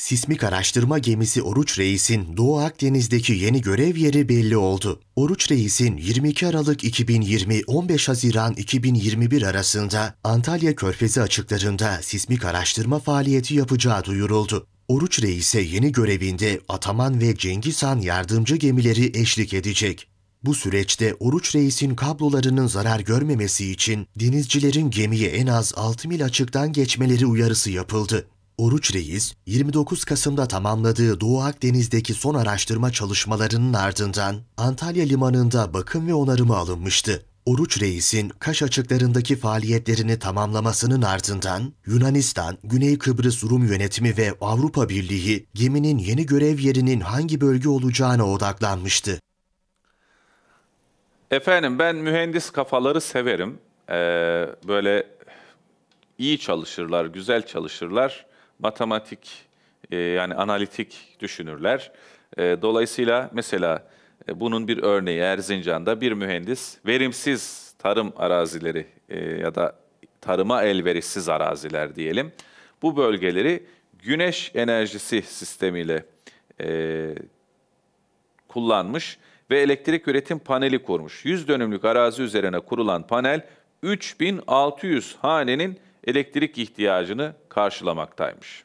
Sismik araştırma gemisi Oruç Reis'in Doğu Akdeniz'deki yeni görev yeri belli oldu. Oruç Reis'in 22 Aralık 2020-15 Haziran 2021 arasında Antalya Körfezi açıklarında sismik araştırma faaliyeti yapacağı duyuruldu. Oruç Reis'e yeni görevinde Ataman ve Cengiz Han yardımcı gemileri eşlik edecek. Bu süreçte Oruç Reis'in kablolarının zarar görmemesi için denizcilerin gemiye en az 6 mil açıktan geçmeleri uyarısı yapıldı. Oruç Reis, 29 Kasım'da tamamladığı Doğu Akdeniz'deki son araştırma çalışmalarının ardından Antalya Limanı'nda bakım ve onarımı alınmıştı. Oruç Reis'in Kaş açıklarındaki faaliyetlerini tamamlamasının ardından Yunanistan, Güney Kıbrıs Rum Yönetimi ve Avrupa Birliği geminin yeni görev yerinin hangi bölge olacağına odaklanmıştı. Efendim ben mühendis kafaları severim. Ee, böyle iyi çalışırlar, güzel çalışırlar. Matematik e, yani analitik düşünürler. E, dolayısıyla mesela e, bunun bir örneği Erzincan'da bir mühendis verimsiz tarım arazileri e, ya da tarıma elverişsiz araziler diyelim. Bu bölgeleri güneş enerjisi sistemiyle e, kullanmış ve elektrik üretim paneli kurmuş. 100 dönümlük arazi üzerine kurulan panel 3600 hanenin elektrik ihtiyacını karşılamaktaymış.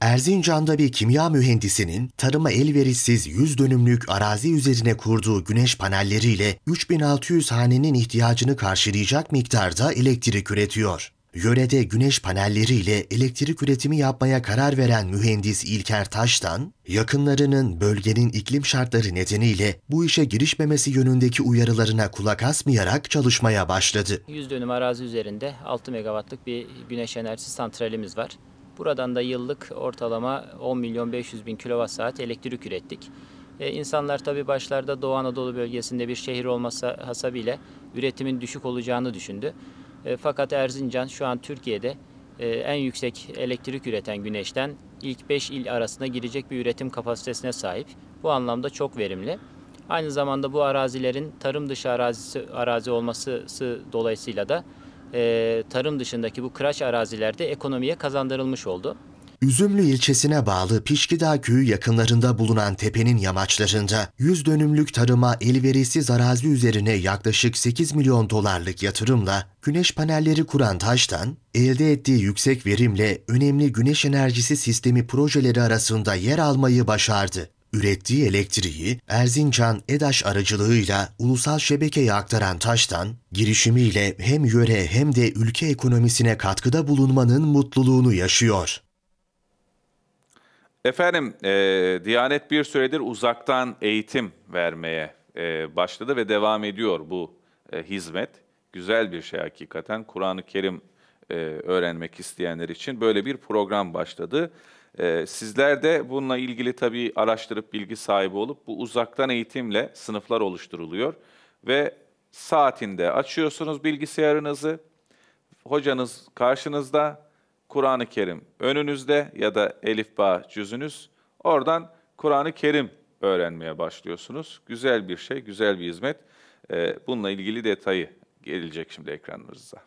Erzincan'da bir kimya mühendisinin tarıma elverişsiz 100 dönümlük arazi üzerine kurduğu güneş panelleriyle 3600 hanenin ihtiyacını karşılayacak miktarda elektrik üretiyor. Yörede güneş panelleriyle elektrik üretimi yapmaya karar veren mühendis İlker Taş'tan, yakınlarının bölgenin iklim şartları nedeniyle bu işe girişmemesi yönündeki uyarılarına kulak asmayarak çalışmaya başladı. 100 dönüm arazi üzerinde 6 megawattlık bir güneş enerjisi santralimiz var. Buradan da yıllık ortalama 10 milyon 500 bin kilowatt saat elektrik ürettik. Ee, insanlar tabii başlarda Doğu Anadolu bölgesinde bir şehir olması hasabıyla üretimin düşük olacağını düşündü. E, fakat Erzincan şu an Türkiye'de e, en yüksek elektrik üreten güneşten ilk 5 il arasına girecek bir üretim kapasitesine sahip. Bu anlamda çok verimli. Aynı zamanda bu arazilerin tarım dışı arazisi arazi olması dolayısıyla da e, tarım dışındaki bu kıraç arazilerde ekonomiye kazandırılmış oldu. Üzümlü ilçesine bağlı Pişkidağ köyü yakınlarında bulunan tepenin yamaçlarında 100 dönümlük tarıma elverişsiz arazi üzerine yaklaşık 8 milyon dolarlık yatırımla güneş panelleri kuran Taş'tan elde ettiği yüksek verimle önemli güneş enerjisi sistemi projeleri arasında yer almayı başardı. Ürettiği elektriği Erzincan EDAŞ aracılığıyla ulusal şebekeye aktaran Taş'tan, girişimiyle hem yöre hem de ülke ekonomisine katkıda bulunmanın mutluluğunu yaşıyor. Efendim, e, Diyanet bir süredir uzaktan eğitim vermeye e, başladı ve devam ediyor bu e, hizmet. Güzel bir şey hakikaten. Kur'an-ı Kerim e, öğrenmek isteyenler için böyle bir program başladı. E, sizler de bununla ilgili tabii araştırıp bilgi sahibi olup bu uzaktan eğitimle sınıflar oluşturuluyor ve saatinde açıyorsunuz bilgisayarınızı, hocanız karşınızda, Kur'an-ı Kerim önünüzde ya da Elif Ba cüzünüz. Oradan Kur'an-ı Kerim öğrenmeye başlıyorsunuz. Güzel bir şey, güzel bir hizmet. Ee, bununla ilgili detayı gelecek şimdi ekranınıza.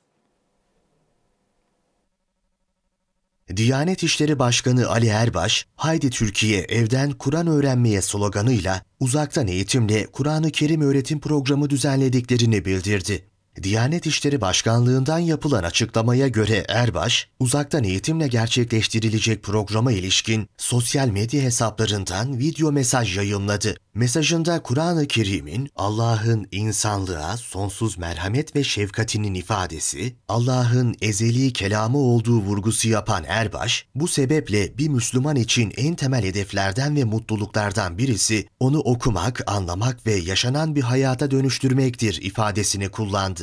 Diyanet İşleri Başkanı Ali Erbaş, Haydi Türkiye evden Kur'an öğrenmeye sloganıyla uzaktan eğitimle Kur'an-ı Kerim öğretim programı düzenlediklerini bildirdi. Diyanet İşleri Başkanlığı'ndan yapılan açıklamaya göre Erbaş, uzaktan eğitimle gerçekleştirilecek programa ilişkin sosyal medya hesaplarından video mesaj yayınladı. Mesajında Kur'an-ı Kerim'in Allah'ın insanlığa sonsuz merhamet ve şefkatinin ifadesi, Allah'ın ezeli kelamı olduğu vurgusu yapan Erbaş, bu sebeple bir Müslüman için en temel hedeflerden ve mutluluklardan birisi onu okumak, anlamak ve yaşanan bir hayata dönüştürmektir ifadesini kullandı.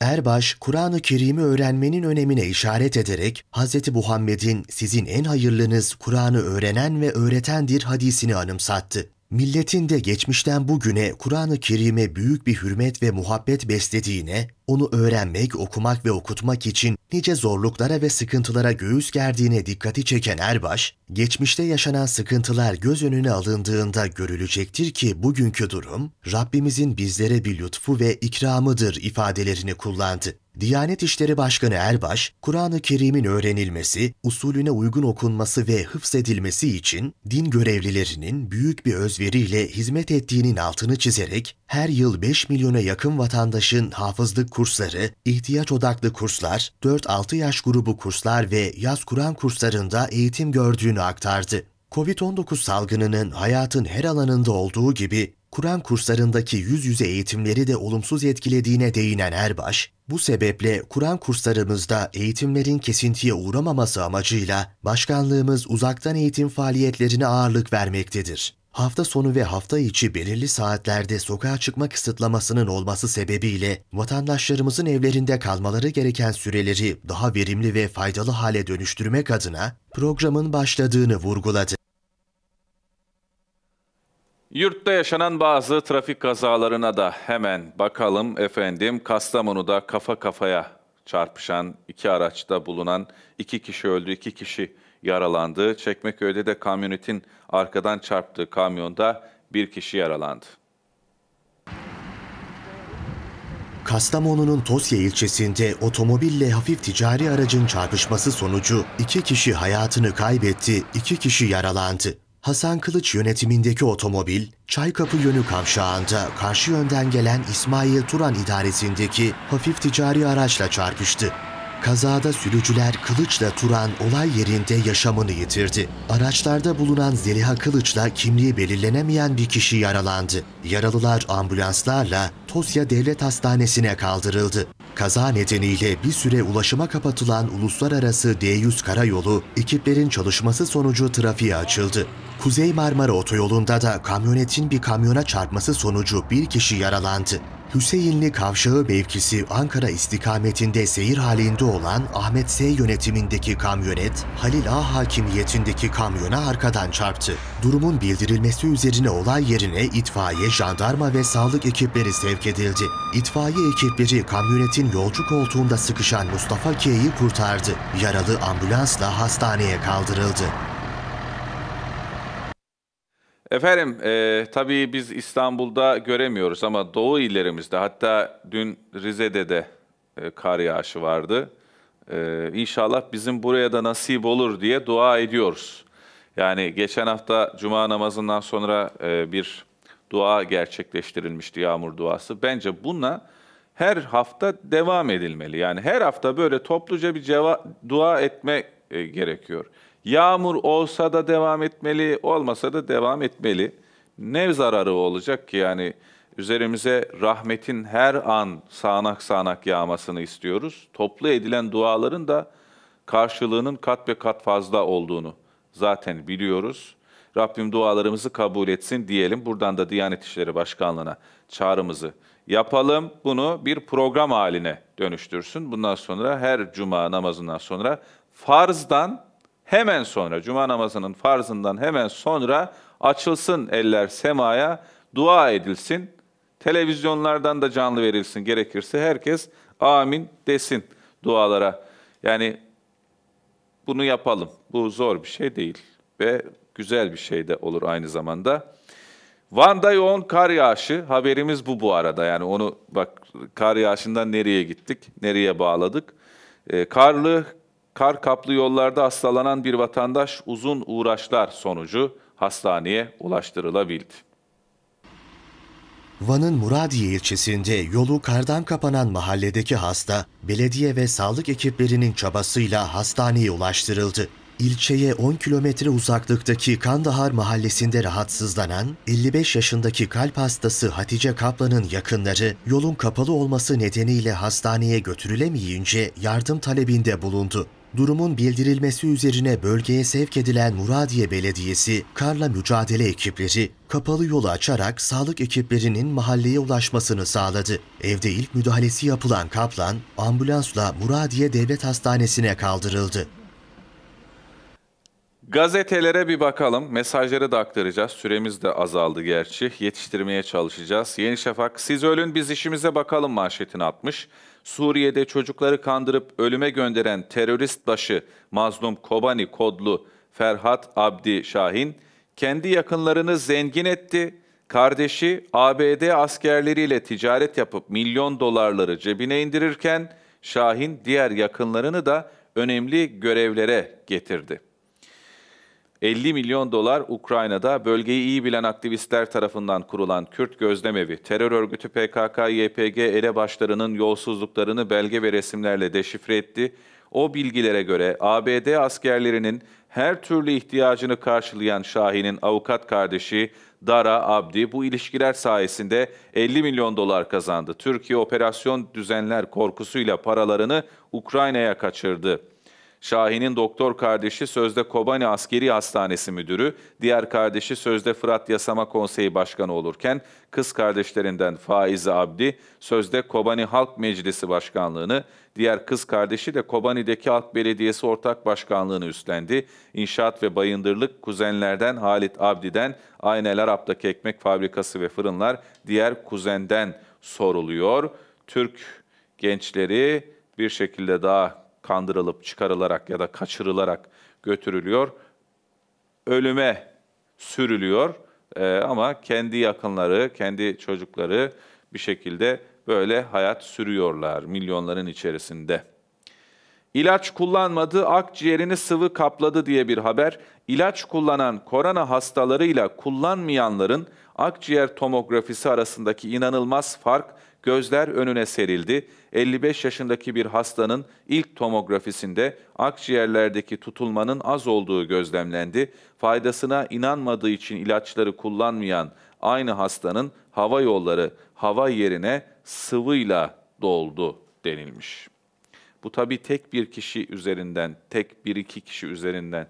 Erbaş, Kur'an-ı Kerim'i öğrenmenin önemine işaret ederek Hz. Muhammed'in sizin en hayırlınız Kur'an'ı öğrenen ve öğretendir hadisini anımsattı. Milletin de geçmişten bugüne Kur'an-ı Kerim'e büyük bir hürmet ve muhabbet beslediğine, onu öğrenmek, okumak ve okutmak için nice zorluklara ve sıkıntılara göğüs gerdiğine dikkati çeken Erbaş, geçmişte yaşanan sıkıntılar göz önüne alındığında görülecektir ki bugünkü durum, Rabbimizin bizlere bir lütfu ve ikramıdır ifadelerini kullandı. Diyanet İşleri Başkanı Erbaş, Kur'an-ı Kerim'in öğrenilmesi, usulüne uygun okunması ve hıfzedilmesi için din görevlilerinin büyük bir özveriyle hizmet ettiğinin altını çizerek, her yıl 5 milyona yakın vatandaşın hafızlık kursları, ihtiyaç odaklı kurslar, 4-6 yaş grubu kurslar ve yaz Kur'an kurslarında eğitim gördüğünü aktardı. Covid-19 salgınının hayatın her alanında olduğu gibi Kur'an kurslarındaki yüz yüze eğitimleri de olumsuz etkilediğine değinen Erbaş, bu sebeple Kur'an kurslarımızda eğitimlerin kesintiye uğramaması amacıyla başkanlığımız uzaktan eğitim faaliyetlerine ağırlık vermektedir. Hafta sonu ve hafta içi belirli saatlerde sokağa çıkma kısıtlamasının olması sebebiyle vatandaşlarımızın evlerinde kalmaları gereken süreleri daha verimli ve faydalı hale dönüştürmek adına programın başladığını vurguladı. Yurtta yaşanan bazı trafik kazalarına da hemen bakalım efendim. Kastamonu'da kafa kafaya çarpışan iki araçta bulunan iki kişi öldü, iki kişi yaralandı. Çekmeköy'de de kamyonetin arkadan çarptığı kamyonda bir kişi yaralandı. Kastamonu'nun Tosya ilçesinde otomobille hafif ticari aracın çarpışması sonucu iki kişi hayatını kaybetti, iki kişi yaralandı. Hasan Kılıç yönetimindeki otomobil, Çaykapı yönü kavşağında karşı yönden gelen İsmail Turan idaresindeki hafif ticari araçla çarpıştı. Kazada sürücüler Kılıç'la Turan olay yerinde yaşamını yitirdi. Araçlarda bulunan Zeliha Kılıç'la kimliği belirlenemeyen bir kişi yaralandı. Yaralılar ambulanslarla Tosya Devlet Hastanesi'ne kaldırıldı. Kaza nedeniyle bir süre ulaşıma kapatılan uluslararası D100 karayolu ekiplerin çalışması sonucu trafiğe açıldı. Kuzey Marmara Otoyolu'nda da kamyonetin bir kamyona çarpması sonucu bir kişi yaralandı. Hüseyinli Kavşağı mevkisi Ankara istikametinde seyir halinde olan Ahmet S. yönetimindeki kamyonet, Halil A. hakimiyetindeki kamyona arkadan çarptı. Durumun bildirilmesi üzerine olay yerine itfaiye, jandarma ve sağlık ekipleri sevk edildi. İtfaiye ekipleri kamyonetin yolcu koltuğunda sıkışan Mustafa K'yi kurtardı. Yaralı ambulansla hastaneye kaldırıldı. Efendim, e, tabii biz İstanbul'da göremiyoruz ama doğu illerimizde, hatta dün Rize'de de e, kar yağışı vardı. E, inşallah bizim buraya da nasip olur diye dua ediyoruz. Yani geçen hafta Cuma namazından sonra e, bir dua gerçekleştirilmişti, yağmur duası. Bence buna her hafta devam edilmeli. Yani her hafta böyle topluca bir ceva- dua etme e, gerekiyor. Yağmur olsa da devam etmeli, olmasa da devam etmeli. Ne zararı olacak ki yani üzerimize rahmetin her an sağanak sağanak yağmasını istiyoruz. Toplu edilen duaların da karşılığının kat ve kat fazla olduğunu zaten biliyoruz. Rabbim dualarımızı kabul etsin diyelim. Buradan da Diyanet İşleri Başkanlığı'na çağrımızı yapalım. Bunu bir program haline dönüştürsün. Bundan sonra her cuma namazından sonra farzdan hemen sonra, cuma namazının farzından hemen sonra açılsın eller semaya, dua edilsin. Televizyonlardan da canlı verilsin gerekirse herkes amin desin dualara. Yani bunu yapalım. Bu zor bir şey değil ve güzel bir şey de olur aynı zamanda. Van'da yoğun kar yağışı haberimiz bu bu arada. Yani onu bak kar yağışından nereye gittik, nereye bağladık. Ee, karlı, kar kaplı yollarda hastalanan bir vatandaş uzun uğraşlar sonucu hastaneye ulaştırılabildi. Van'ın Muradiye ilçesinde yolu kardan kapanan mahalledeki hasta, belediye ve sağlık ekiplerinin çabasıyla hastaneye ulaştırıldı. İlçeye 10 kilometre uzaklıktaki Kandahar mahallesinde rahatsızlanan 55 yaşındaki kalp hastası Hatice Kaplan'ın yakınları yolun kapalı olması nedeniyle hastaneye götürülemeyince yardım talebinde bulundu. Durumun bildirilmesi üzerine bölgeye sevk edilen Muradiye Belediyesi, karla mücadele ekipleri kapalı yolu açarak sağlık ekiplerinin mahalleye ulaşmasını sağladı. Evde ilk müdahalesi yapılan Kaplan, ambulansla Muradiye Devlet Hastanesi'ne kaldırıldı. Gazetelere bir bakalım. Mesajları da aktaracağız. Süremiz de azaldı gerçi. Yetiştirmeye çalışacağız. Yeni Şafak, siz ölün biz işimize bakalım manşetini atmış. Suriye'de çocukları kandırıp ölüme gönderen terörist başı Mazlum Kobani kodlu Ferhat Abdi Şahin, kendi yakınlarını zengin etti. Kardeşi ABD askerleriyle ticaret yapıp milyon dolarları cebine indirirken Şahin diğer yakınlarını da önemli görevlere getirdi. 50 milyon dolar Ukrayna'da bölgeyi iyi bilen aktivistler tarafından kurulan Kürt Gözlemevi, terör örgütü PKK-YPG elebaşlarının yolsuzluklarını belge ve resimlerle deşifre etti. O bilgilere göre ABD askerlerinin her türlü ihtiyacını karşılayan Şahin'in avukat kardeşi Dara Abdi bu ilişkiler sayesinde 50 milyon dolar kazandı. Türkiye operasyon düzenler korkusuyla paralarını Ukrayna'ya kaçırdı. Şahin'in doktor kardeşi sözde Kobani Askeri Hastanesi Müdürü, diğer kardeşi sözde Fırat Yasama Konseyi Başkanı olurken kız kardeşlerinden Faize Abdi sözde Kobani Halk Meclisi Başkanlığını, diğer kız kardeşi de Kobani'deki Halk Belediyesi Ortak Başkanlığını üstlendi. İnşaat ve bayındırlık kuzenlerden Halit Abdi'den Aynel Arap'taki ekmek fabrikası ve fırınlar diğer kuzenden soruluyor. Türk gençleri bir şekilde daha kandırılıp çıkarılarak ya da kaçırılarak götürülüyor. Ölüme sürülüyor Ee, ama kendi yakınları, kendi çocukları bir şekilde böyle hayat sürüyorlar milyonların içerisinde. İlaç kullanmadı, akciğerini sıvı kapladı diye bir haber. İlaç kullanan korona hastalarıyla kullanmayanların akciğer tomografisi arasındaki inanılmaz fark gözler önüne serildi. 55 yaşındaki bir hastanın ilk tomografisinde akciğerlerdeki tutulmanın az olduğu gözlemlendi. Faydasına inanmadığı için ilaçları kullanmayan aynı hastanın hava yolları hava yerine sıvıyla doldu denilmiş. Bu tabii tek bir kişi üzerinden, tek bir iki kişi üzerinden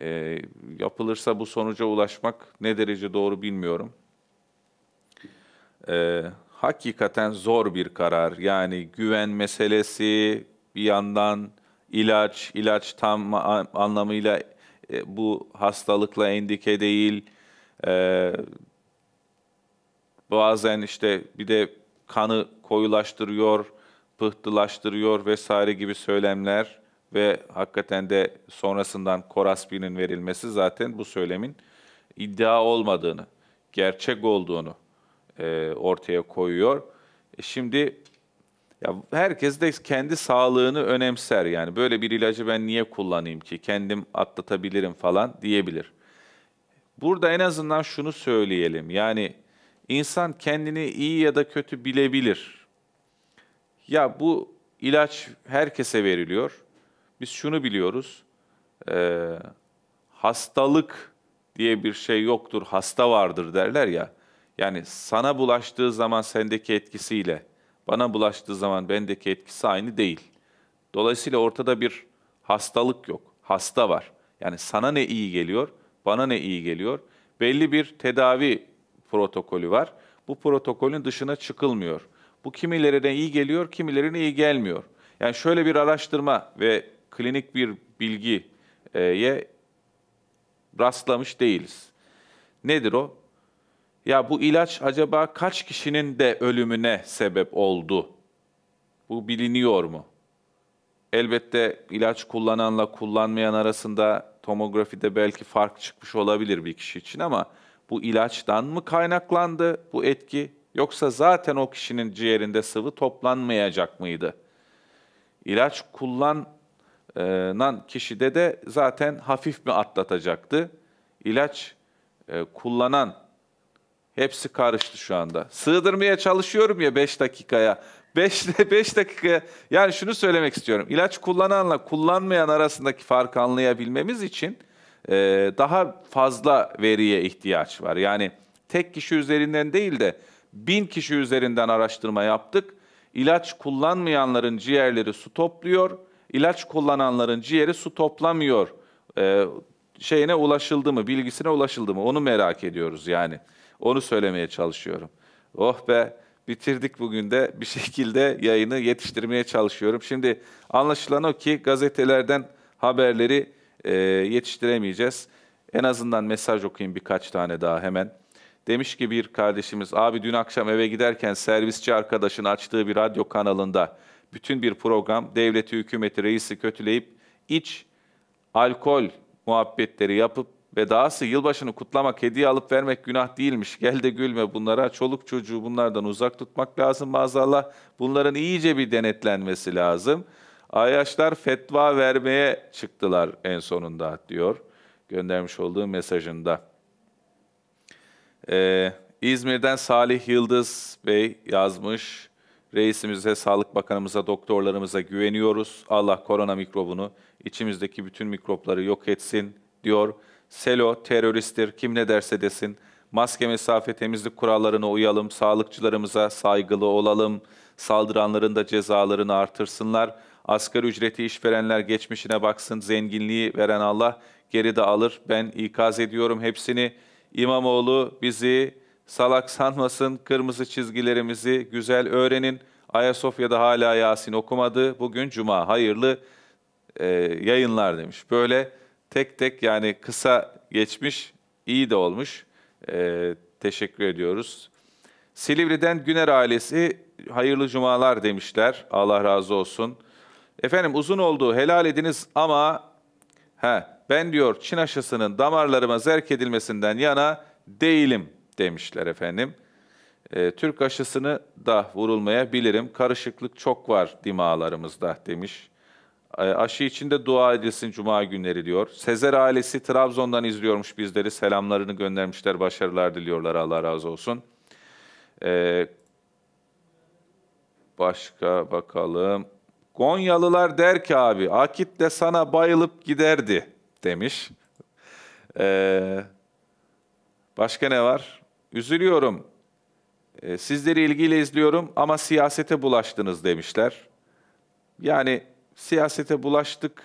e, yapılırsa bu sonuca ulaşmak ne derece doğru bilmiyorum. E, hakikaten zor bir karar. Yani güven meselesi bir yandan ilaç, ilaç tam anlamıyla e, bu hastalıkla endike değil. E, bazen işte bir de kanı koyulaştırıyor, pıhtılaştırıyor vesaire gibi söylemler ve hakikaten de sonrasından koraspinin verilmesi zaten bu söylemin iddia olmadığını, gerçek olduğunu e, ortaya koyuyor. E şimdi ya herkes de kendi sağlığını önemser yani böyle bir ilacı ben niye kullanayım ki kendim atlatabilirim falan diyebilir. Burada en azından şunu söyleyelim yani insan kendini iyi ya da kötü bilebilir. Ya bu ilaç herkese veriliyor. Biz şunu biliyoruz. E, hastalık diye bir şey yoktur, hasta vardır derler ya. Yani sana bulaştığı zaman sendeki etkisiyle bana bulaştığı zaman bendeki etkisi aynı değil. Dolayısıyla ortada bir hastalık yok. Hasta var. Yani sana ne iyi geliyor, bana ne iyi geliyor. Belli bir tedavi protokolü var. Bu protokolün dışına çıkılmıyor. Bu kimilerine iyi geliyor, kimilerine iyi gelmiyor. Yani şöyle bir araştırma ve klinik bir bilgiye rastlamış değiliz. Nedir o? Ya bu ilaç acaba kaç kişinin de ölümüne sebep oldu? Bu biliniyor mu? Elbette ilaç kullananla kullanmayan arasında tomografide belki fark çıkmış olabilir bir kişi için ama bu ilaçtan mı kaynaklandı bu etki yoksa zaten o kişinin ciğerinde sıvı toplanmayacak mıydı? İlaç kullanan kişide de zaten hafif mi atlatacaktı? İlaç e, kullanan Hepsi karıştı şu anda. Sığdırmaya çalışıyorum ya 5 dakikaya. 5 5 dakikaya yani şunu söylemek istiyorum. İlaç kullananla kullanmayan arasındaki farkı anlayabilmemiz için e, daha fazla veriye ihtiyaç var. Yani tek kişi üzerinden değil de bin kişi üzerinden araştırma yaptık. İlaç kullanmayanların ciğerleri su topluyor, ilaç kullananların ciğeri su toplamıyor. E, şeyine ulaşıldı mı, bilgisine ulaşıldı mı onu merak ediyoruz yani. Onu söylemeye çalışıyorum. Oh be bitirdik bugün de bir şekilde yayını yetiştirmeye çalışıyorum. Şimdi anlaşılan o ki gazetelerden haberleri e, yetiştiremeyeceğiz. En azından mesaj okuyayım birkaç tane daha hemen. Demiş ki bir kardeşimiz, abi dün akşam eve giderken servisçi arkadaşın açtığı bir radyo kanalında bütün bir program devleti, hükümeti, reisi kötüleyip iç alkol muhabbetleri yapıp ve dahası yılbaşını kutlamak, hediye alıp vermek günah değilmiş. Gel de gülme bunlara. Çoluk çocuğu bunlardan uzak tutmak lazım maazallah. Bunların iyice bir denetlenmesi lazım. Ayaşlar fetva vermeye çıktılar en sonunda diyor göndermiş olduğu mesajında. Ee, İzmir'den Salih Yıldız Bey yazmış. Reisimize, Sağlık Bakanımıza, doktorlarımıza güveniyoruz. Allah korona mikrobunu, içimizdeki bütün mikropları yok etsin diyor. Selo teröristtir, kim ne derse desin. Maske, mesafe, temizlik kurallarına uyalım, sağlıkçılarımıza saygılı olalım. Saldıranların da cezalarını artırsınlar. Asgari ücreti işverenler geçmişine baksın, zenginliği veren Allah geri de alır. Ben ikaz ediyorum hepsini. İmamoğlu bizi salak sanmasın, kırmızı çizgilerimizi güzel öğrenin. Ayasofya'da hala Yasin okumadı. Bugün Cuma. Hayırlı e, yayınlar demiş. Böyle tek tek yani kısa geçmiş, iyi de olmuş. E, teşekkür ediyoruz. Silivri'den Güner ailesi hayırlı cumalar demişler. Allah razı olsun. Efendim uzun oldu helal ediniz ama he, ben diyor Çin aşısının damarlarıma zerk edilmesinden yana değilim demişler efendim. E, Türk aşısını da vurulmayabilirim. Karışıklık çok var dimağlarımızda demiş. E, aşı için de dua edilsin cuma günleri diyor. Sezer ailesi Trabzon'dan izliyormuş bizleri. Selamlarını göndermişler. Başarılar diliyorlar. Allah razı olsun. E, başka bakalım. Gonyalılar der ki abi Akit de sana bayılıp giderdi demiş. Ee, başka ne var? Üzülüyorum. Ee, sizleri ilgiyle izliyorum ama siyasete bulaştınız demişler. Yani siyasete bulaştık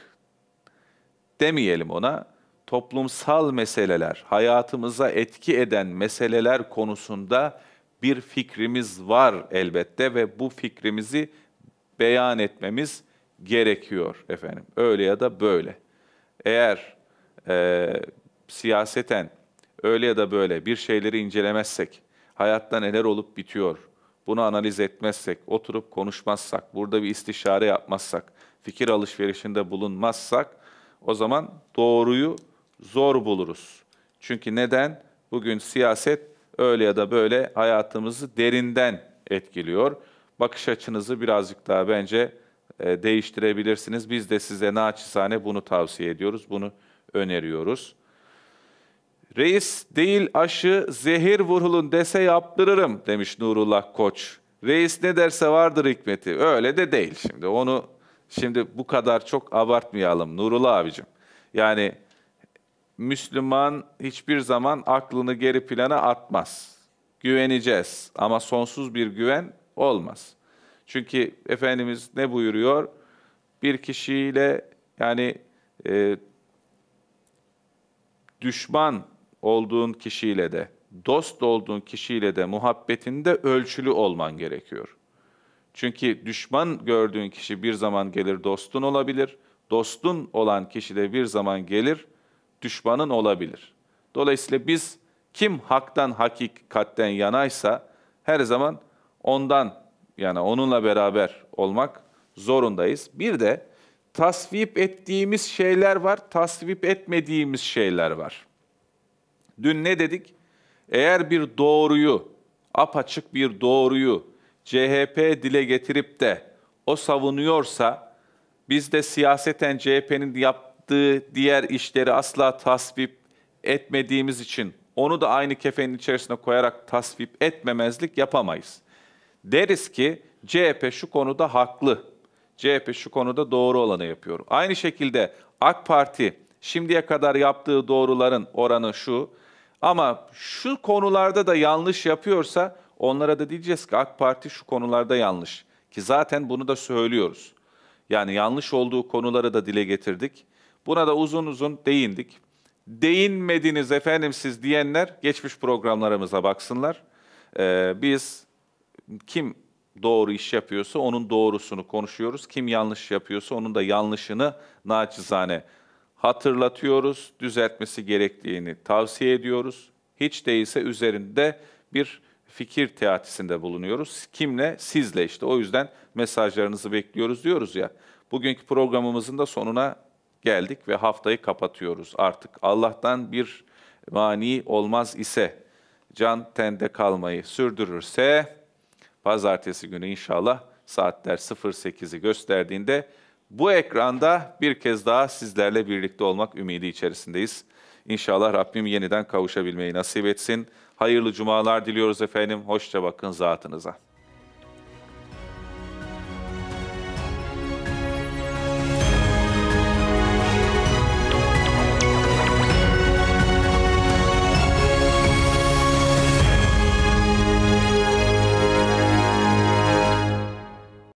demeyelim ona. Toplumsal meseleler, hayatımıza etki eden meseleler konusunda bir fikrimiz var elbette ve bu fikrimizi beyan etmemiz gerekiyor efendim. Öyle ya da böyle. Eğer e, siyaseten öyle ya da böyle bir şeyleri incelemezsek, hayatta neler olup bitiyor, bunu analiz etmezsek, oturup konuşmazsak, burada bir istişare yapmazsak, fikir alışverişinde bulunmazsak, o zaman doğruyu zor buluruz. Çünkü neden? Bugün siyaset öyle ya da böyle hayatımızı derinden etkiliyor bakış açınızı birazcık daha bence e, değiştirebilirsiniz. Biz de size naçizane bunu tavsiye ediyoruz, bunu öneriyoruz. Reis değil aşı zehir vurulun dese yaptırırım demiş Nurullah Koç. Reis ne derse vardır hikmeti. Öyle de değil şimdi. Onu şimdi bu kadar çok abartmayalım Nurullah abicim. Yani Müslüman hiçbir zaman aklını geri plana atmaz. Güveneceğiz ama sonsuz bir güven olmaz. Çünkü Efendimiz ne buyuruyor? Bir kişiyle yani e, düşman olduğun kişiyle de, dost olduğun kişiyle de muhabbetinde ölçülü olman gerekiyor. Çünkü düşman gördüğün kişi bir zaman gelir dostun olabilir, dostun olan kişi de bir zaman gelir düşmanın olabilir. Dolayısıyla biz kim haktan hakikatten yanaysa her zaman ondan yani onunla beraber olmak zorundayız. Bir de tasvip ettiğimiz şeyler var, tasvip etmediğimiz şeyler var. Dün ne dedik? Eğer bir doğruyu, apaçık bir doğruyu CHP dile getirip de o savunuyorsa, biz de siyaseten CHP'nin yaptığı diğer işleri asla tasvip etmediğimiz için onu da aynı kefenin içerisine koyarak tasvip etmemezlik yapamayız. Deriz ki CHP şu konuda haklı. CHP şu konuda doğru olanı yapıyor. Aynı şekilde AK Parti şimdiye kadar yaptığı doğruların oranı şu. Ama şu konularda da yanlış yapıyorsa onlara da diyeceğiz ki AK Parti şu konularda yanlış. Ki zaten bunu da söylüyoruz. Yani yanlış olduğu konuları da dile getirdik. Buna da uzun uzun değindik. Değinmediniz efendim siz diyenler geçmiş programlarımıza baksınlar. Ee, biz kim doğru iş yapıyorsa onun doğrusunu konuşuyoruz. Kim yanlış yapıyorsa onun da yanlışını naçizane hatırlatıyoruz. Düzeltmesi gerektiğini tavsiye ediyoruz. Hiç değilse üzerinde bir fikir teatisinde bulunuyoruz. Kimle? Sizle işte. O yüzden mesajlarınızı bekliyoruz diyoruz ya. Bugünkü programımızın da sonuna geldik ve haftayı kapatıyoruz. Artık Allah'tan bir mani olmaz ise, can tende kalmayı sürdürürse, pazartesi günü inşallah saatler 08'i gösterdiğinde bu ekranda bir kez daha sizlerle birlikte olmak ümidi içerisindeyiz. İnşallah Rabbim yeniden kavuşabilmeyi nasip etsin. Hayırlı cumalar diliyoruz efendim. Hoşça bakın zatınıza.